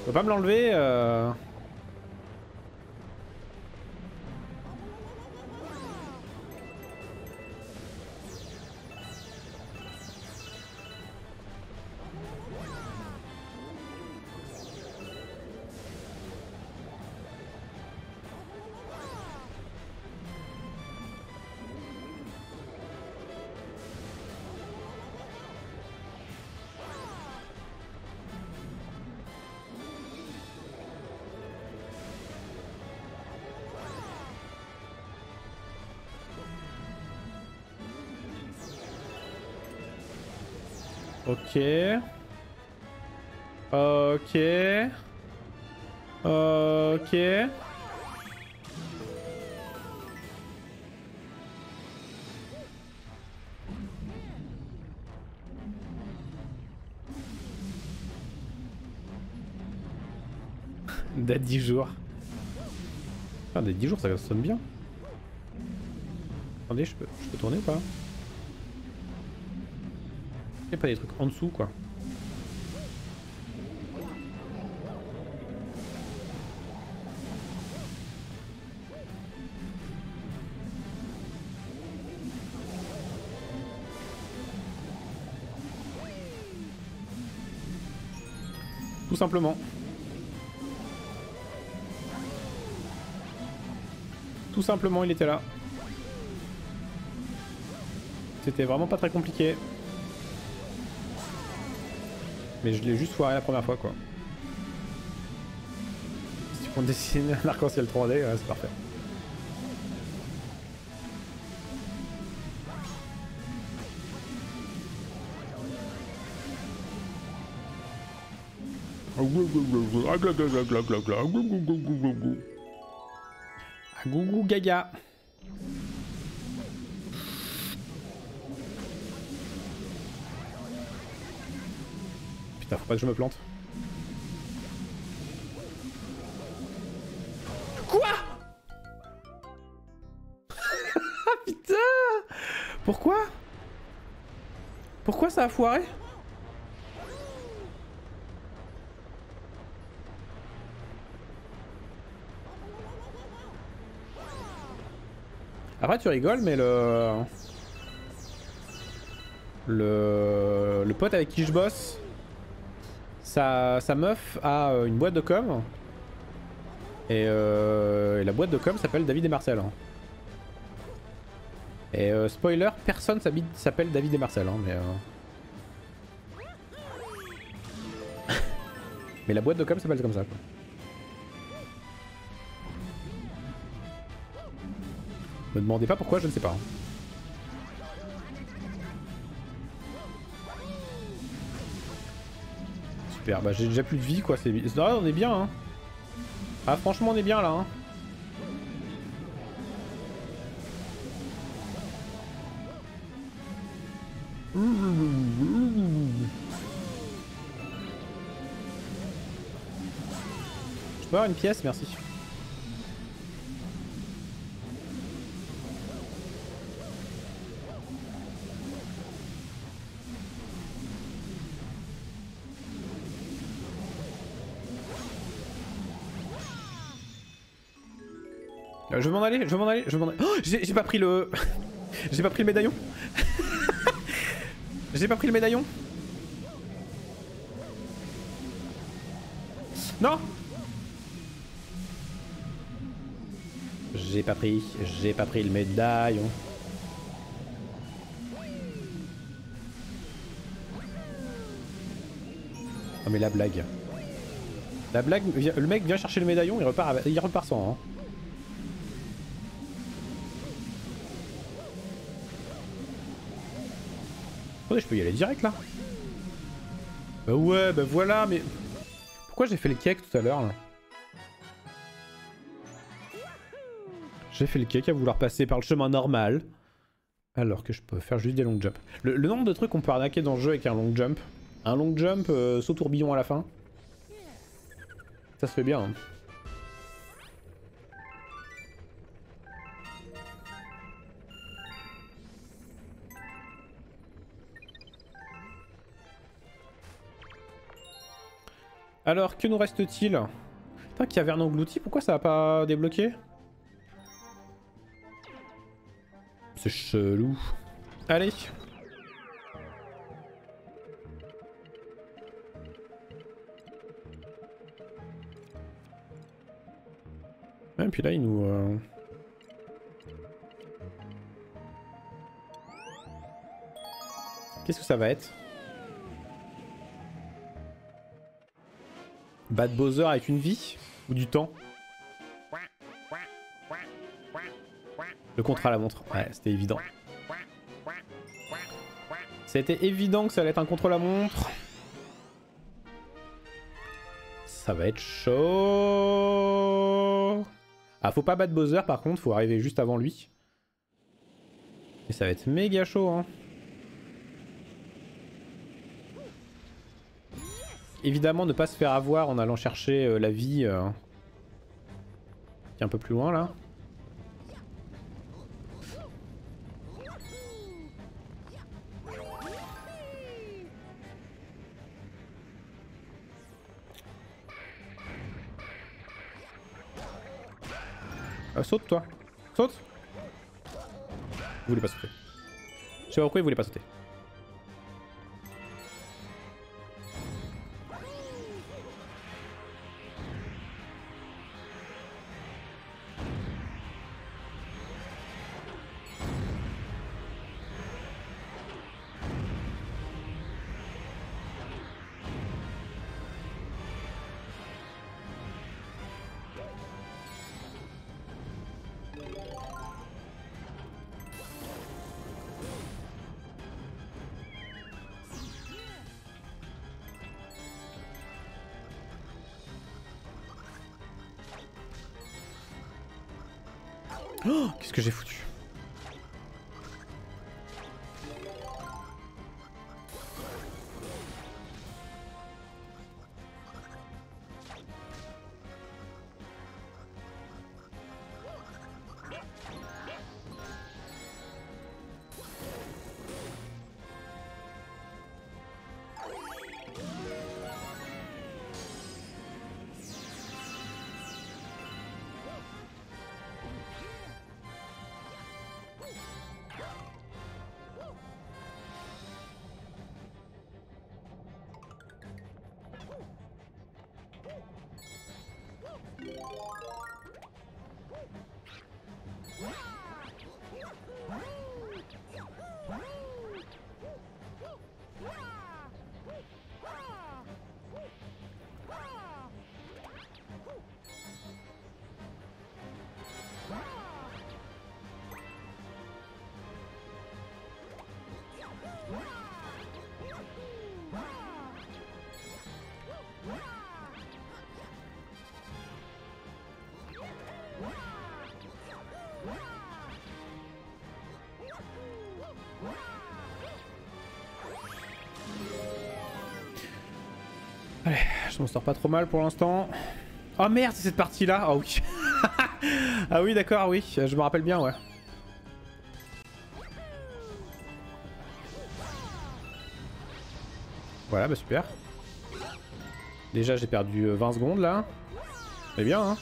Faut pas me l'enlever. Euh... Ok. Ok. Ok. Date 10 jours. Ah, des 10 jours, ça sonne bien. Attendez, je peux, je peux tourner ou pas? Y'a pas des trucs en dessous quoi. Tout simplement. Tout simplement, il était là. C'était vraiment pas très compliqué. Mais je l'ai juste foiré la première fois quoi. Si on dessine un arc-en-ciel 3D, ouais, c'est parfait. Gougou gaga. Pas que je me plante. Quoi? Putain! Pourquoi? Pourquoi ça a foiré? Après tu rigoles mais le... Le... Le pote avec qui je bosse sa, meuf a euh, une boîte de com. Et, euh, et la boîte de com s'appelle David et Marcel. hein. Et euh, spoiler, personne s'appelle David et Marcel. hein, mais, euh... mais la boîte de com s'appelle comme ça. Quoi. Me demandez pas pourquoi, je ne sais pas. hein. Bah j'ai déjà plus de vie quoi, c'est... On est bien hein. Ah franchement on est bien là hein. Je peux avoir une pièce, merci. Je vais m'en aller, je vais m'en aller, je vais m'en aller. Oh, j'ai pas pris le... j'ai pas pris le médaillon. j'ai pas pris le médaillon. Non J'ai pas pris, j'ai pas pris le médaillon. Oh mais la blague. La blague, le mec vient chercher le médaillon, il repart, il repart sans. Hein. Attendez, je peux y aller direct là Bah ouais, bah voilà, mais... Pourquoi j'ai fait le cake tout à l'heure là J'ai fait le cake à vouloir passer par le chemin normal. Alors que je peux faire juste des long jumps. Le, nombre de trucs qu'on peut arnaquer dans le jeu avec un long jump. Un long jump, euh, saut tourbillon à la fin. Ça se fait bien. hein. Alors, que nous reste-t-il Putain, caverne engloutie, pourquoi ça va pas débloqué C'est chelou. Allez Ouais, et puis là, il nous... euh, Qu'est-ce que ça va être Bad Bowser avec une vie Ou du temps? Le contre à la montre. Ouais, c'était évident. C'était évident que ça allait être un contre la montre. Ça va être chaud. Ah, faut pas battre Bowser par contre, faut arriver juste avant lui. Et ça va être méga chaud, hein. Évidemment, ne pas se faire avoir en allant chercher euh, la vie euh, qui est un peu plus loin là. Euh, saute toi Saute Vous voulez pas sauter. Je sais pas pourquoi il voulait pas sauter. M'en sors pas trop mal pour l'instant. Oh merde, c'est cette partie-là Ah oui. ah oui, d'accord, oui, je me rappelle bien, ouais. Voilà, bah super. Déjà, j'ai perdu 20 euh, secondes, là. C'est bien, hein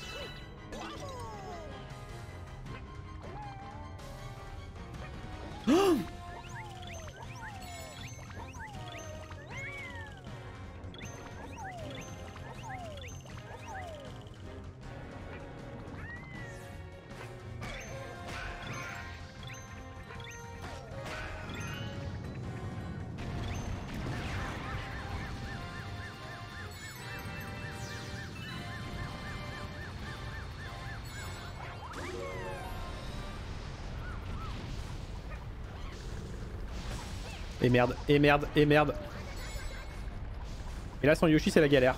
Et merde, et merde, et merde. Et là, sans Yoshi, c'est la galère.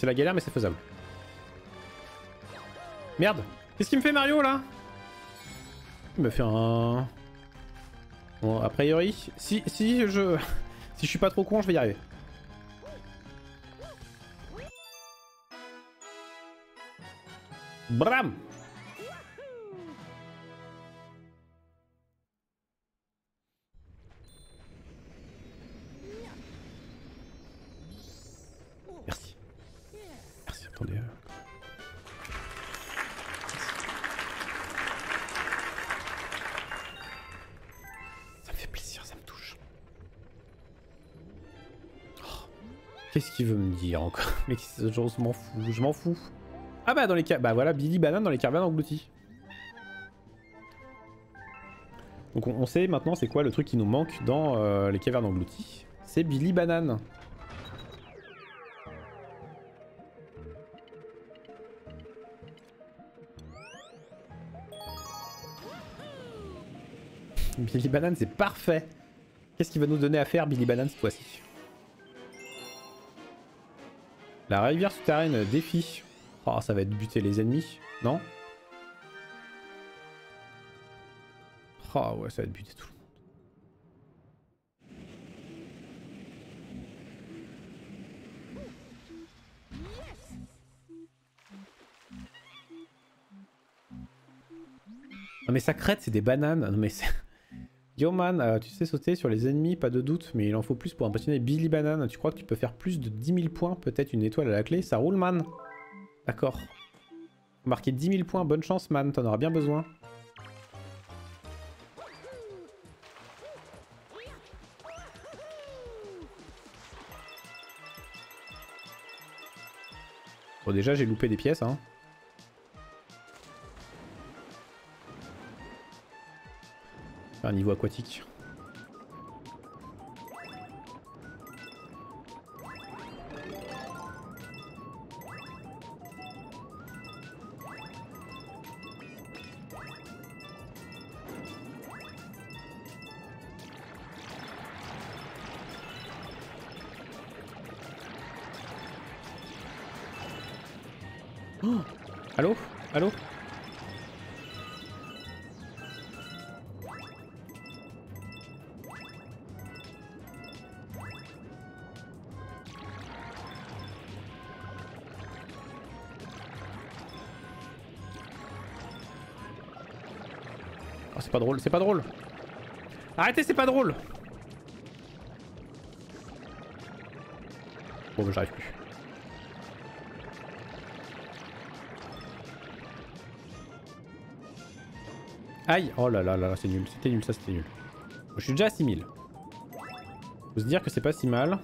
C'est la galère mais c'est faisable. Merde Qu'est-ce qu'il me fait Mario là? Il me fait un... Bon, a priori, si, si je... Si je suis pas trop con, je vais y arriver. Bram Qu'est-ce qu'il veut me dire encore Mais je m'en fous, je m'en fous. Ah bah dans les Bah voilà, Billy Banane dans les cavernes englouties. Donc on, sait maintenant c'est quoi le truc qui nous manque dans euh, les cavernes englouties. C'est Billy Banane. Billy Banane c'est parfait. Qu'est-ce qu'il va nous donner à faire Billy Banane cette fois-ci? La rivière souterraine défi. Oh, ça va être buter les ennemis, non? Oh ouais, ça va être buter tout le monde. Non mais ça crête, c'est des bananes. Non mais c'est... Yo man, euh, tu sais sauter sur les ennemis, pas de doute, mais il en faut plus pour impressionner Billy Banane. Tu crois que tu peux faire plus de 10 000 points, peut-être une étoile à la clé Ça roule man D'accord. Marquer 10 000 points, bonne chance man, t'en auras bien besoin. Bon déjà j'ai loupé des pièces hein. Un niveau aquatique. Arrêtez, c'est pas drôle. Bon, bah, j'arrive plus. Aïe Oh là là là, c'est nul, c'était nul, ça c'était nul. Je suis déjà à 6000. Faut se dire que c'est pas si mal.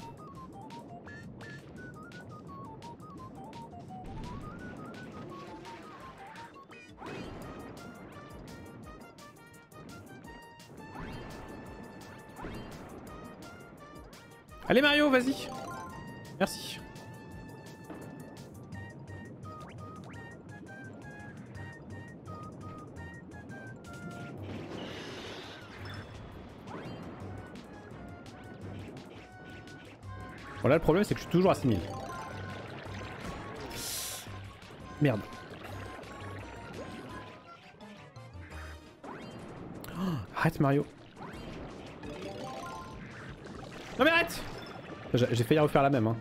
Bon là le problème c'est que je suis toujours à 6000. Merde. Oh, arrête Mario. Non mais arrête J'ai failli refaire la même hein.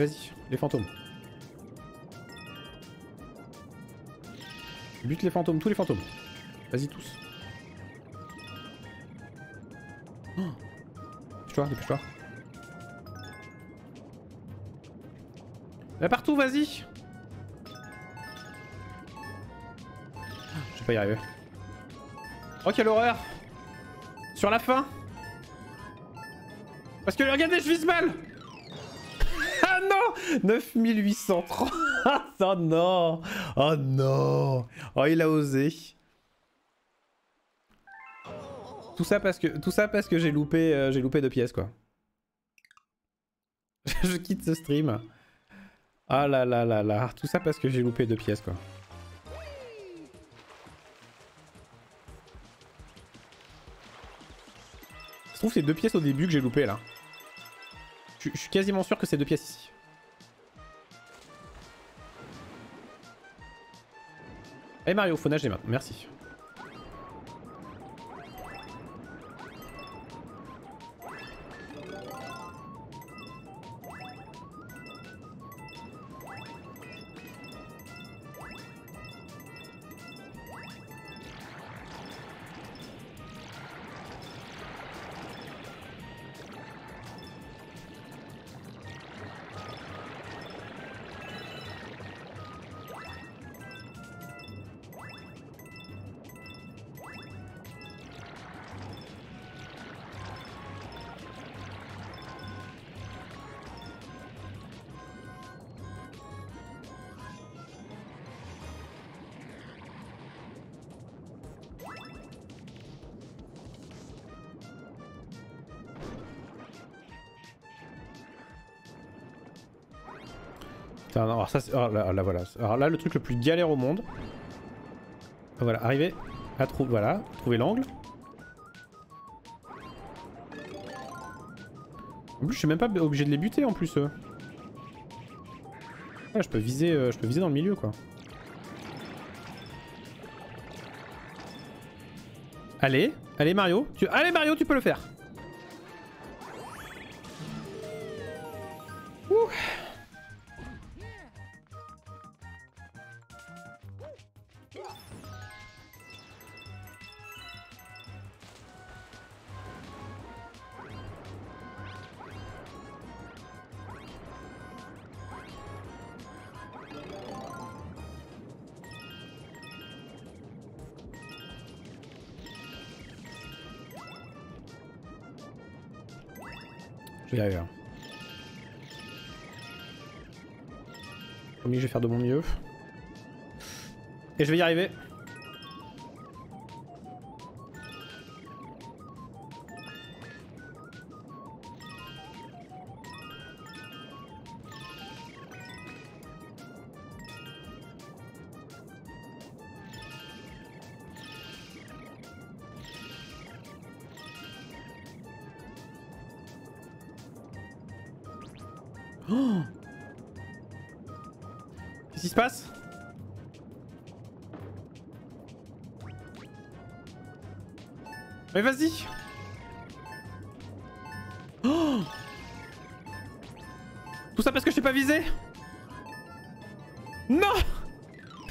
Vas-y, les fantômes. Bute les fantômes, tous les fantômes. Vas-y tous. Oh dépêche-toi, dépêche-toi. Va partout, vas-y Je vais pas y arriver. Oh quelle horreur Sur la fin Parce que regardez, je vise mal 9830 Oh non Oh non Oh il a osé tout ça parce que tout ça parce j'ai loupé euh, j'ai loupé deux pièces quoi. je quitte ce stream. Ah là là là là, tout ça parce que j'ai loupé deux pièces quoi. Je trouve c'est deux pièces au début que j'ai loupé là. Je, suis quasiment sûr que c'est deux pièces ici. Et Mario, faut nager maintenant, merci. Voilà. Alors là, le truc le plus galère au monde. Voilà, arriver à trouver, voilà, trouver l'angle. En plus, je suis même pas obligé de les buter en plus. je peux viser, euh, je peux viser dans le milieu quoi. Allez, allez Mario, tu... allez Mario, tu peux le faire. Je vais y arriver. Hein. Promis, je vais faire de mon mieux. Et je vais y arriver. Mais vas-y. Oh Tout ça parce que je t'ai pas visé Non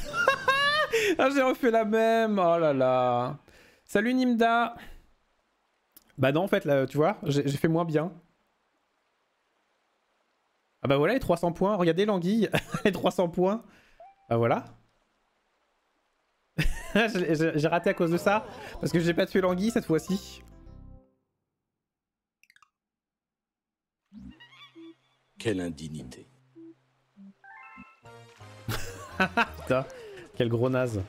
Ah j'ai refait la même. Oh là là. Salut Nimda. Bah non en fait là tu vois j'ai fait moins bien. Ah bah voilà les 300 points. Regardez l'anguille. Les 300 points. Bah voilà j'ai raté à cause de ça. Parce que j'ai pas tué l'anguille cette fois-ci. Quelle indignité. Putain, quel gros naze.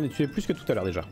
J'en ai tué plus que tout à l'heure déjà.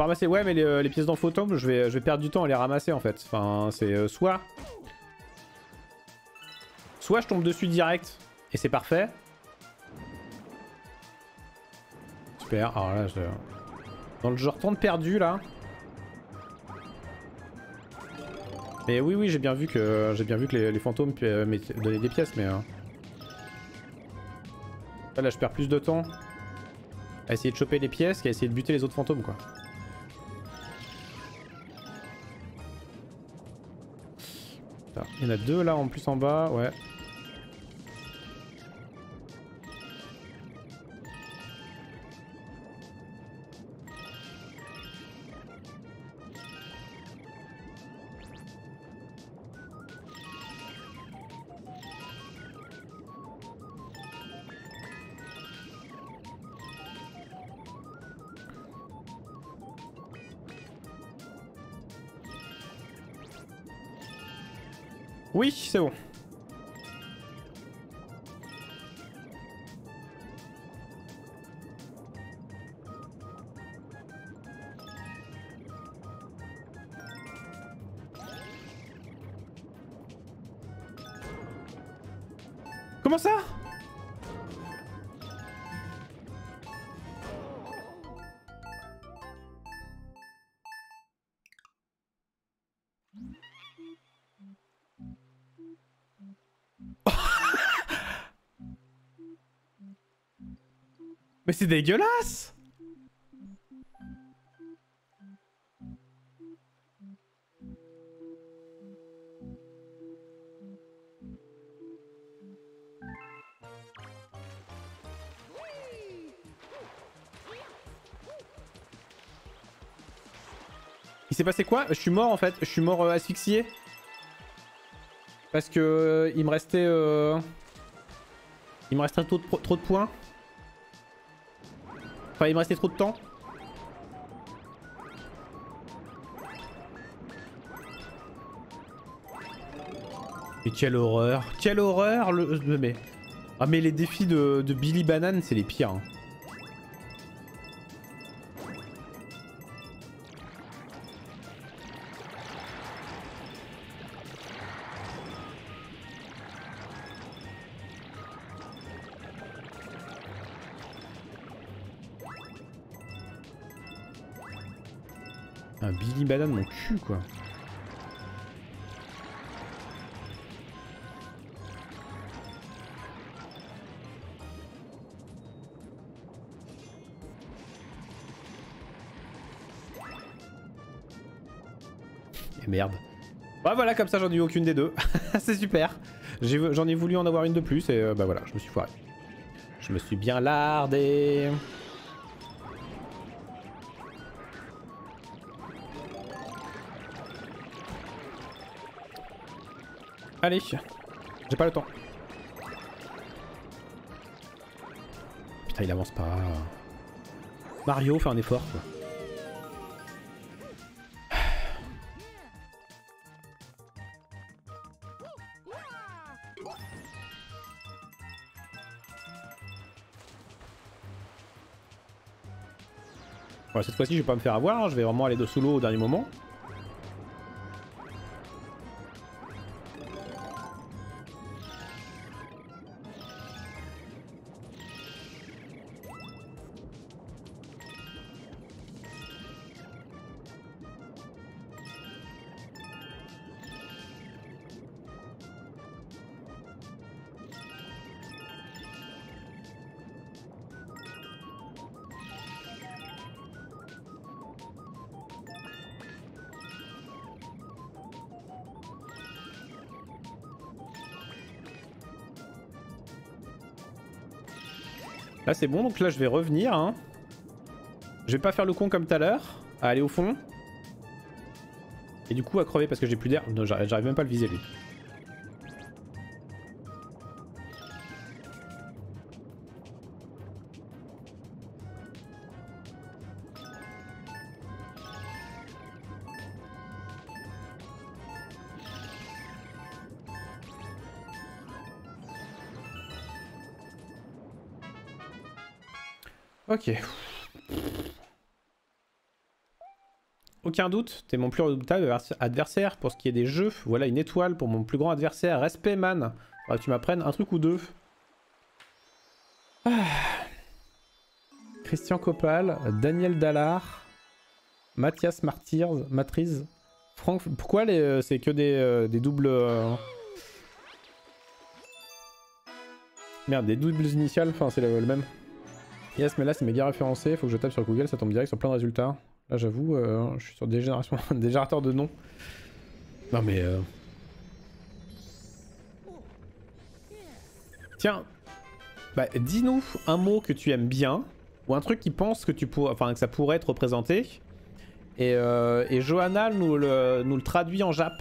Ramasser... Ouais, mais les, pièces dans je vais, je vais perdre du temps à les ramasser, en fait. Enfin, c'est euh, soit... Soit je tombe dessus direct, et c'est parfait. Super. Alors là, je... Dans le genre temps de perdu, là. Mais oui, oui, j'ai bien vu que les, fantômes euh, donnaient des pièces, mais... Euh, Là, je perds plus de temps à essayer de choper les pièces qu'à essayer de buter les autres fantômes, quoi. Il y en a deux là en plus en bas, ouais. C'est dégueulasse Il s'est passé quoi? Je suis mort en fait, je suis mort euh, asphyxié. Parce que euh, il me restait... Euh, il me restait trop de points. Enfin, il me restait trop de temps. Mais quelle horreur Quelle horreur le... Mais... Ah mais les défis de, Billy Banane, c'est les pires. Hein. Bah voilà, comme ça j'en ai eu aucune des deux. C'est super. J'en ai, voulu en avoir une de plus et euh, bah voilà, je me suis foiré. Je me suis bien lardé. Allez, j'ai pas le temps. Putain, il avance pas. Mario, fait un effort quoi. Cette fois-ci, je vais pas me faire avoir. Hein. Je vais vraiment aller de solo au dernier moment. C'est bon, donc là je vais revenir. Hein. Je vais pas faire le con comme tout à l'heure, à aller au fond. Et du coup à crever parce que j'ai plus d'air. Non, j'arrive même pas à le viser lui. Ok. Aucun doute, t'es mon plus redoutable adversaire pour ce qui est des jeux. Voilà une étoile pour mon plus grand adversaire. Respect, man. tu m'apprennes un truc ou deux. Christian Copal, Daniel Dallard, Mathias Martyrs, Matriz, Franck. Pourquoi euh, c'est que des, euh, doubles. Euh, merde, des doubles initiales, enfin c'est le même. Yes, mais là c'est méga référencé, faut que je tape sur Google, ça tombe direct sur plein de résultats. Là j'avoue, euh, je suis sur des, générations, des générateurs de noms. Non mais... Euh... Tiens, bah, dis-nous un mot que tu aimes bien, ou un truc qui pense que, tu pour... enfin, que ça pourrait être représenté. Et, euh, et Johanna nous le, nous le traduit en jap.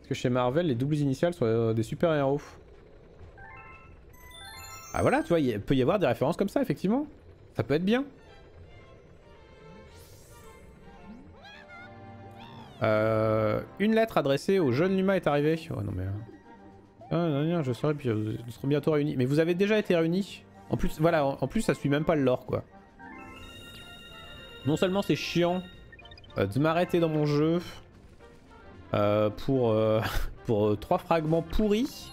Parce que chez Marvel, les doubles initiales sont euh, des super-héros. Ah voilà, tu vois, il peut y avoir des références comme ça, effectivement. Ça peut être bien. Euh, une lettre adressée au jeune Luma est arrivée. Oh non mais... Ah, non, non, je serai, puis nous serons bientôt réunis. Mais vous avez déjà été réunis. En plus, voilà, en plus ça suit même pas le lore, quoi. Non seulement c'est chiant euh, de m'arrêter dans mon jeu euh, pour, pour trois fragments pourris,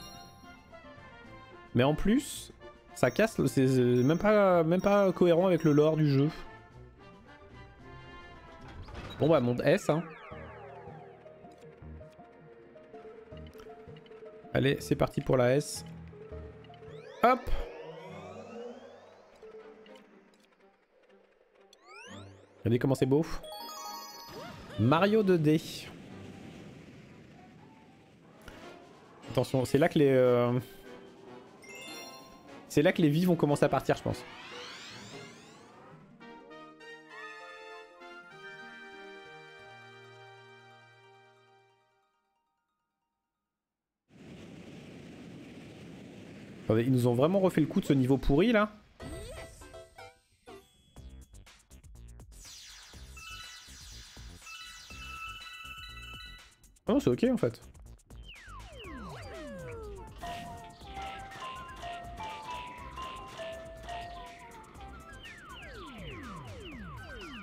mais en plus, ça casse, c'est même pas, même pas cohérent avec le lore du jeu. Bon bah monde S hein. Allez, c'est parti pour la S. Hop Regardez comment c'est beau. Mario 2D. Attention, c'est là que les... Euh, c'est là que les vies vont commencer à partir, je pense. ils nous ont vraiment refait le coup de ce niveau pourri là. Oh non, c'est ok en fait.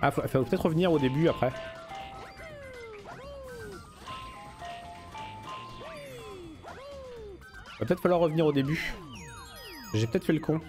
Ah, faut, peut-être revenir au début après. Va peut-être falloir revenir au début. J'ai peut-être fait le con.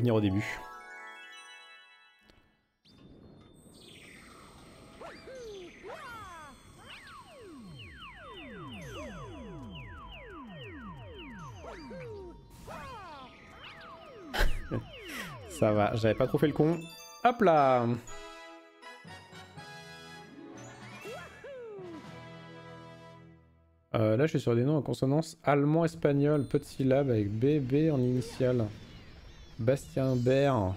Revenir au début. Ça va, j'avais pas trop fait le con. Hop là euh, Là, je suis sur des noms en consonance allemand-espagnol, peu de syllabes avec BB en initial. Bastien Bert.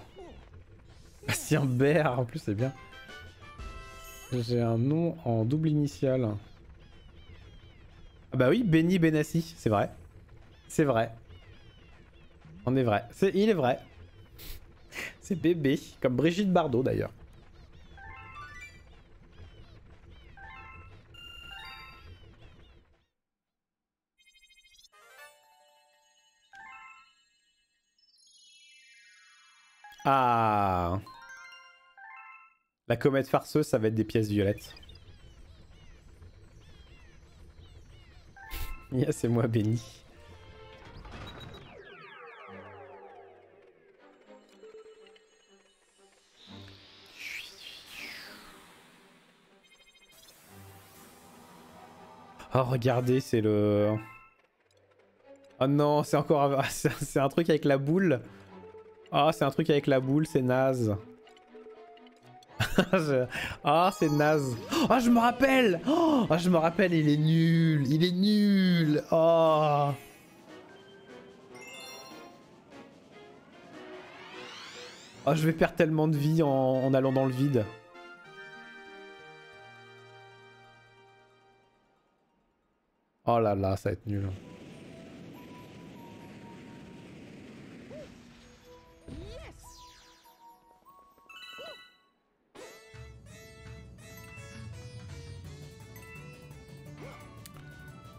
Bastien Bert, en plus, c'est bien. J'ai un nom en double initial. Ah bah oui, Benny Benassi, c'est vrai. C'est vrai. On est vrai. Il est vrai. C'est bébé, comme Brigitte Bardot d'ailleurs. La comète farceuse, ça va être des pièces violettes. yeah, c'est moi béni. Oh, regardez, c'est le... Oh non, c'est encore... C'est un truc avec la boule. Oh, c'est un truc avec la boule, c'est naze. Ah, oh, c'est naze. Oh, je me rappelle Oh, je me rappelle, il est nul Il est nul Oh je vais perdre tellement de vie en allant dans le vide. Oh là là, ça va être nul.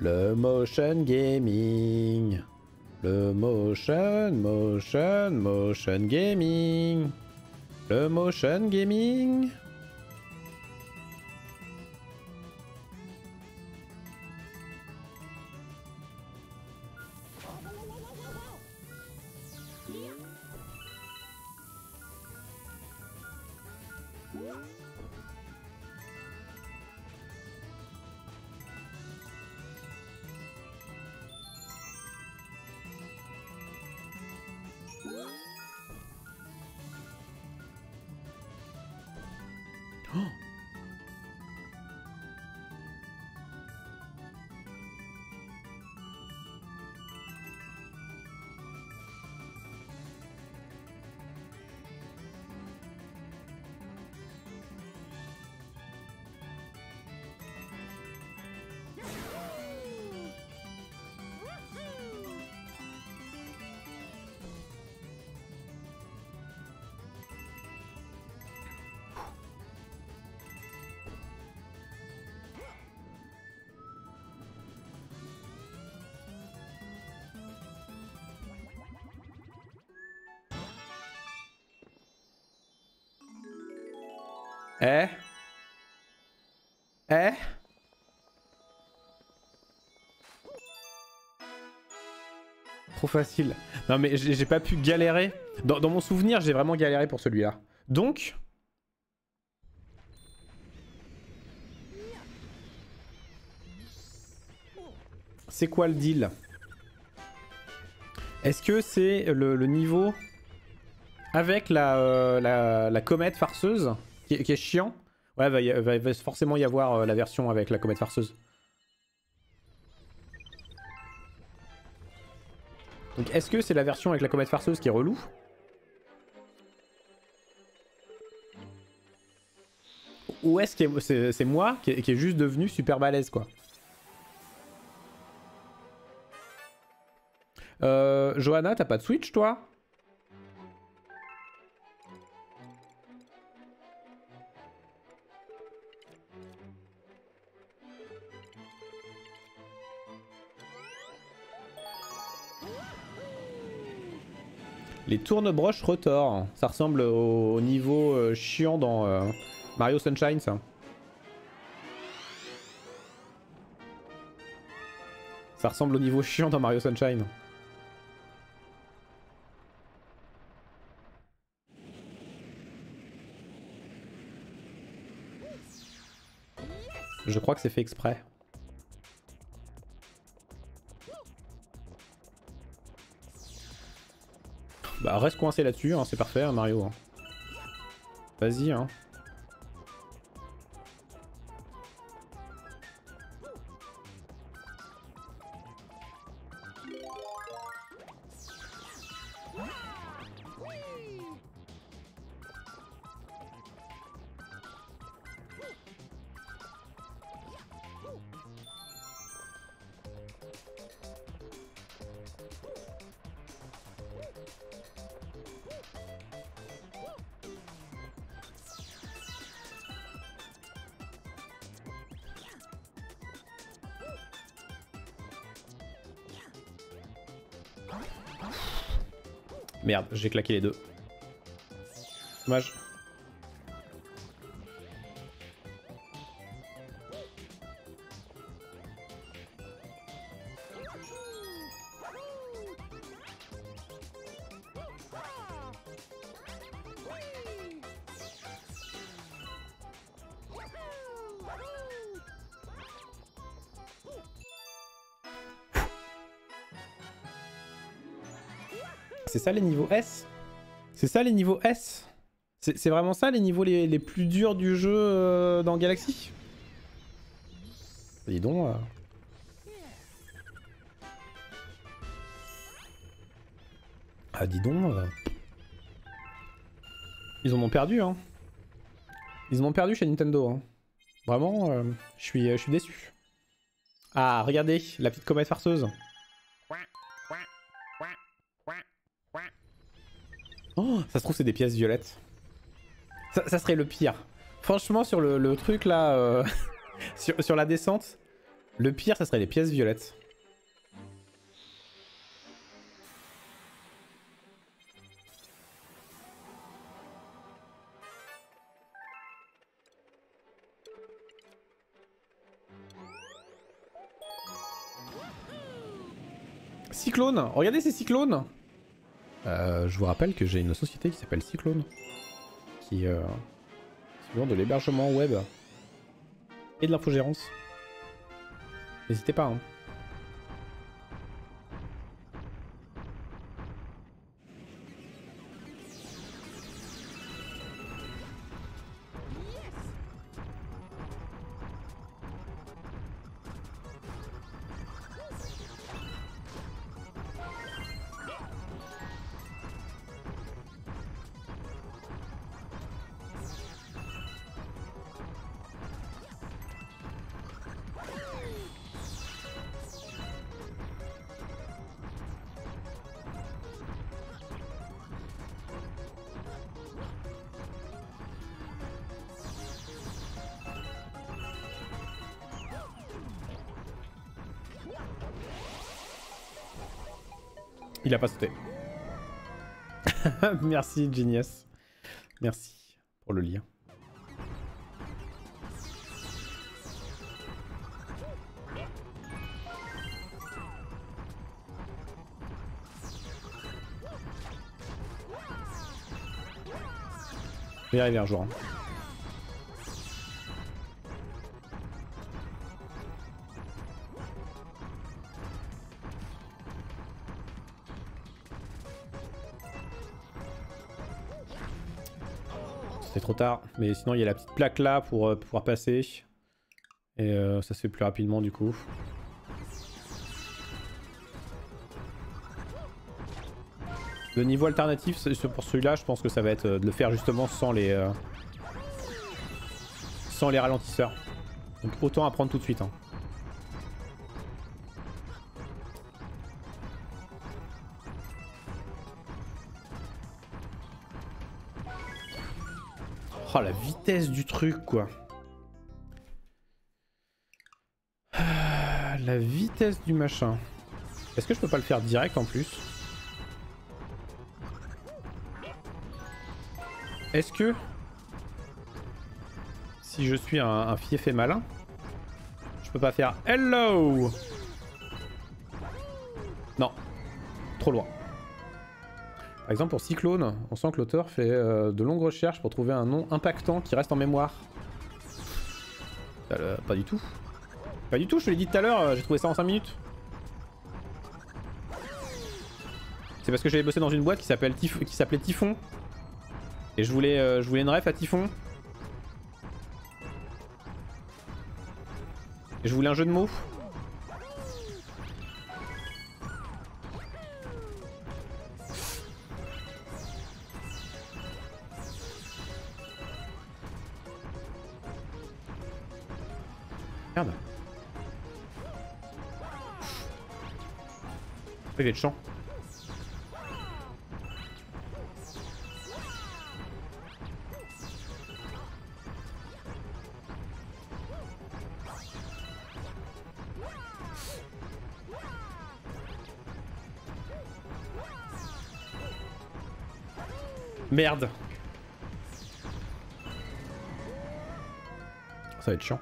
Le motion gaming. Le motion, motion, motion gaming. Le motion gaming. Eh? Eh? Trop facile. Non mais j'ai pas pu galérer. Dans, mon souvenir, j'ai vraiment galéré pour celui-là. Donc... C'est quoi le deal? Est-ce que c'est le, niveau avec la, euh, la comète farceuse? Qui, est chiant. Ouais, va, va, forcément y avoir euh, la version avec la comète farceuse. Donc est-ce que c'est la version avec la comète farceuse qui est relou? Ou est-ce que c'est moi qui est, juste devenu super balèze quoi? Euh, Johanna, t'as pas de Switch toi? Les tourne-broches retors. Ça ressemble au, niveau euh, chiant dans euh, Mario Sunshine, ça. Ça ressemble au niveau chiant dans Mario Sunshine. Je crois que c'est fait exprès. Bah reste coincé là-dessus, hein, c'est parfait hein, Mario. Hein. Vas-y hein. J'ai claqué les deux. Dommage. Ça les niveaux S? C'est ça les niveaux S? C'est vraiment ça les niveaux les, plus durs du jeu euh, dans Galaxy? Dis donc... Euh. Ah dis donc... Euh. Ils en ont perdu hein Ils en ont perdu chez Nintendo hein. Vraiment, je suis, je suis déçu. Ah, regardez, la petite comète farceuse. Oh, ça se trouve, c'est des pièces violettes. Ça, serait le pire. Franchement, sur le, truc là, euh, sur, la descente, le pire, ça serait les pièces violettes. Cyclone Regardez ces cyclones euh, je vous rappelle que j'ai une société qui s'appelle Cyclone, qui euh, de l'hébergement web et de l'infogérance. N'hésitez pas. Hein. Il a pas sauté. Merci Genius. Merci pour le lien. Je vais y arriver un jour. Hein. Trop tard. Mais sinon, il y a la petite plaque là pour euh, pouvoir passer. Et euh, ça se fait plus rapidement du coup. Le niveau alternatif pour celui-là, je pense que ça va être euh, de le faire justement sans les sans les ralentisseurs. Donc autant apprendre tout de suite. Hein. Oh, la vitesse du truc, quoi. Ah, la vitesse du machin. Est-ce que je peux pas le faire direct en plus? Est-ce que... Si je suis un, un fief et malin, je peux pas faire Hello Non. Trop loin. Par exemple pour Cyclone, on sent que l'auteur fait euh, de longues recherches pour trouver un nom impactant qui reste en mémoire. Euh, pas du tout. Pas du tout, je te l'ai dit tout à l'heure, euh, j'ai trouvé ça en 5 minutes. C'est parce que j'avais bossé dans une boîte qui s'appelait Typhon. Et je voulais, euh, je voulais une ref à Typhon. Et je voulais un jeu de mots. Merde. Ça va être chiant.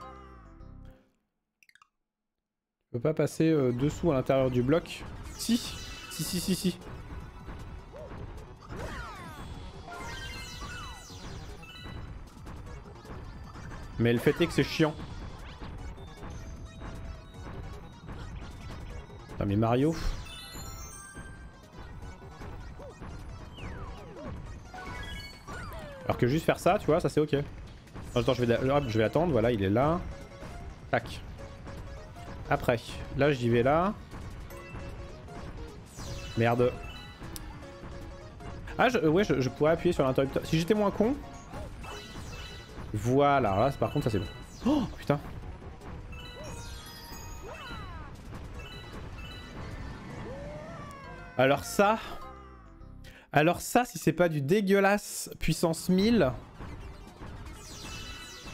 Je peux pas passer euh, dessous à l'intérieur du bloc? Si Si, si, si, si. Mais le fait est que c'est chiant. Putain mais Mario... Alors que juste faire ça, tu vois, ça c'est ok. Attends, je vais, je vais attendre, voilà, il est là. Tac. Après, là j'y vais là. Merde. Ah, je, ouais, je, pourrais appuyer sur l'interrupteur. Si j'étais moins con. Voilà, là par contre ça c'est bon. Oh putain. Alors ça, alors ça, si c'est pas du dégueulasse puissance 1000,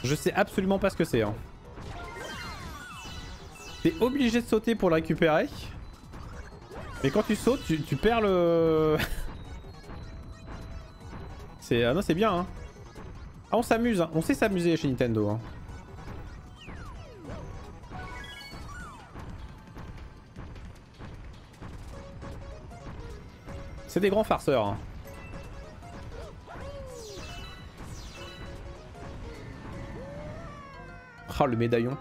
je sais absolument pas ce que c'est. Hein. T'es obligé de sauter pour le récupérer. Mais quand tu sautes, tu, perds le... c'est... Ah non, c'est bien, hein. Ah, on s'amuse, hein. On sait s'amuser chez Nintendo, hein. C'est des grands farceurs. Hein. Oh, le médaillon.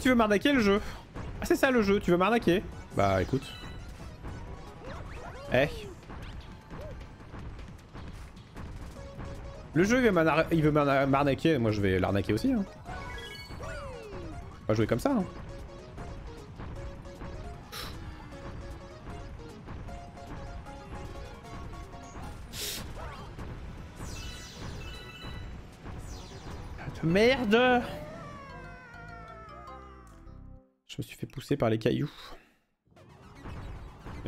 Tu veux m'arnaquer le jeu ah c'est ça le jeu, tu veux m'arnaquer Bah écoute. Eh. Le jeu il veut m'arnaquer, moi je vais l'arnaquer aussi. Hein. On va jouer comme ça. Hein. Merde par les cailloux.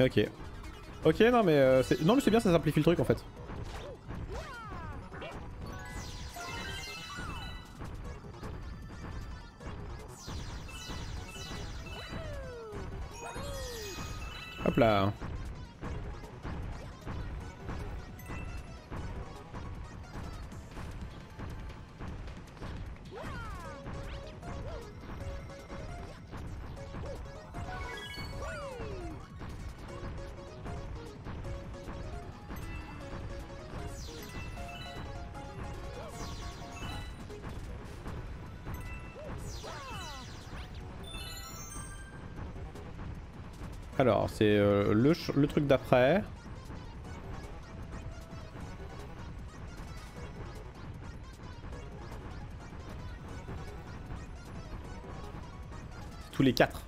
Ok. Ok, non mais, euh, non, mais c'est bien, ça simplifie le truc en fait. Alors, c'est euh, le, le truc d'après. Tous les quatre.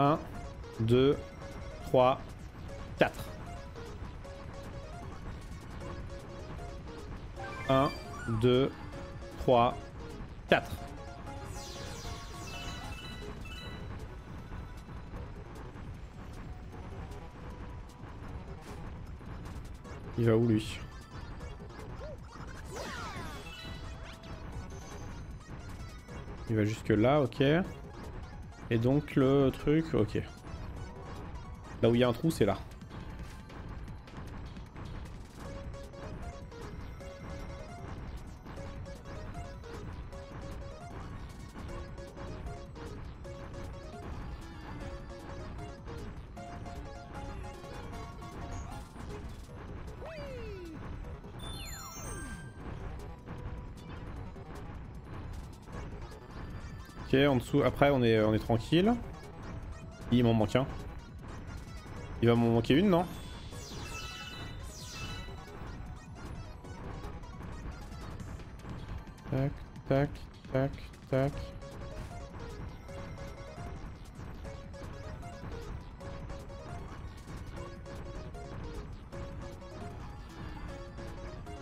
1, 2, 3, 4. 1, 2, 3, 4. Il va où lui Il va jusque là, ok. Et donc le truc, ok. Là où il y a un trou, c'est là. En dessous, après on est, on est tranquille. Il m'en manque un. Il va m'en manquer une, non? Tac, tac, tac, tac.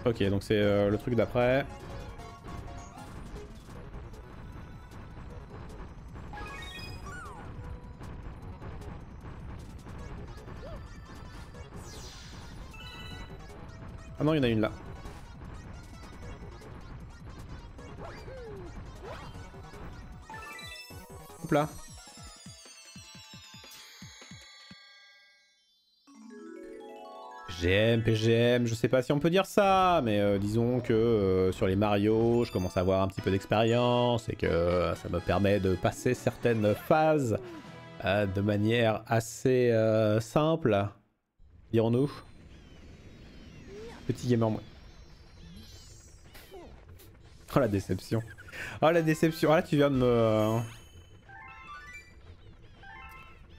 Ok, donc c'est euh, le truc d'après. Ah il y en a une là. Hop là. GM, PGM, je sais pas si on peut dire ça, mais euh, disons que euh, sur les Mario, je commence à avoir un petit peu d'expérience et que euh, ça me permet de passer certaines phases de manière assez simple, dirons-nous. Petit gamer moi. Oh la déception. Oh la déception. Ah, là tu viens de me...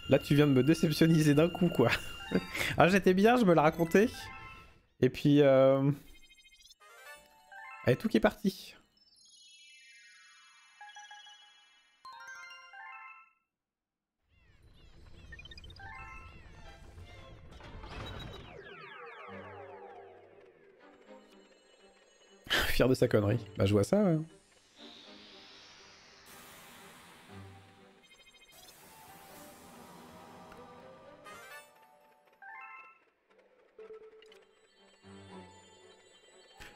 Là tu viens de me déceptionniser d'un coup quoi. ah j'étais bien, je me la racontais. Et puis... Euh... Allez tout qui est parti. De sa connerie. Bah je vois ça.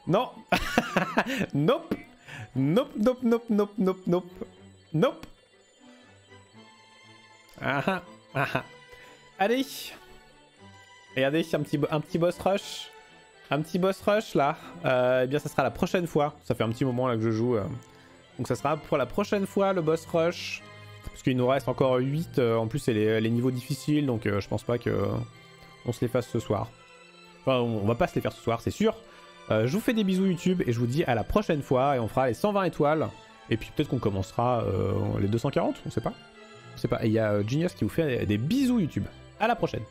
Non Nope Nope, nope, nope, nope, nope, nope. Nope Ah ah, ah Allez Regardez, un petit, un petit boss rush. Un petit boss rush là. Euh, eh bien, ça sera la prochaine fois. Ça fait un petit moment là que je joue. Euh. Donc ça sera pour la prochaine fois le boss rush. Parce qu'il nous reste encore 8. Euh, en plus, c'est les, niveaux difficiles. Donc je pense pas que on se les fasse ce soir. Enfin, on va pas se les faire ce soir, c'est sûr. je vous fais des bisous YouTube et je vous dis à la prochaine fois. Et on fera les 120 étoiles. Et puis peut-être qu'on commencera les 240, on sait pas. On sait pas. Et il y a Genius qui vous fait des bisous YouTube. À la prochaine.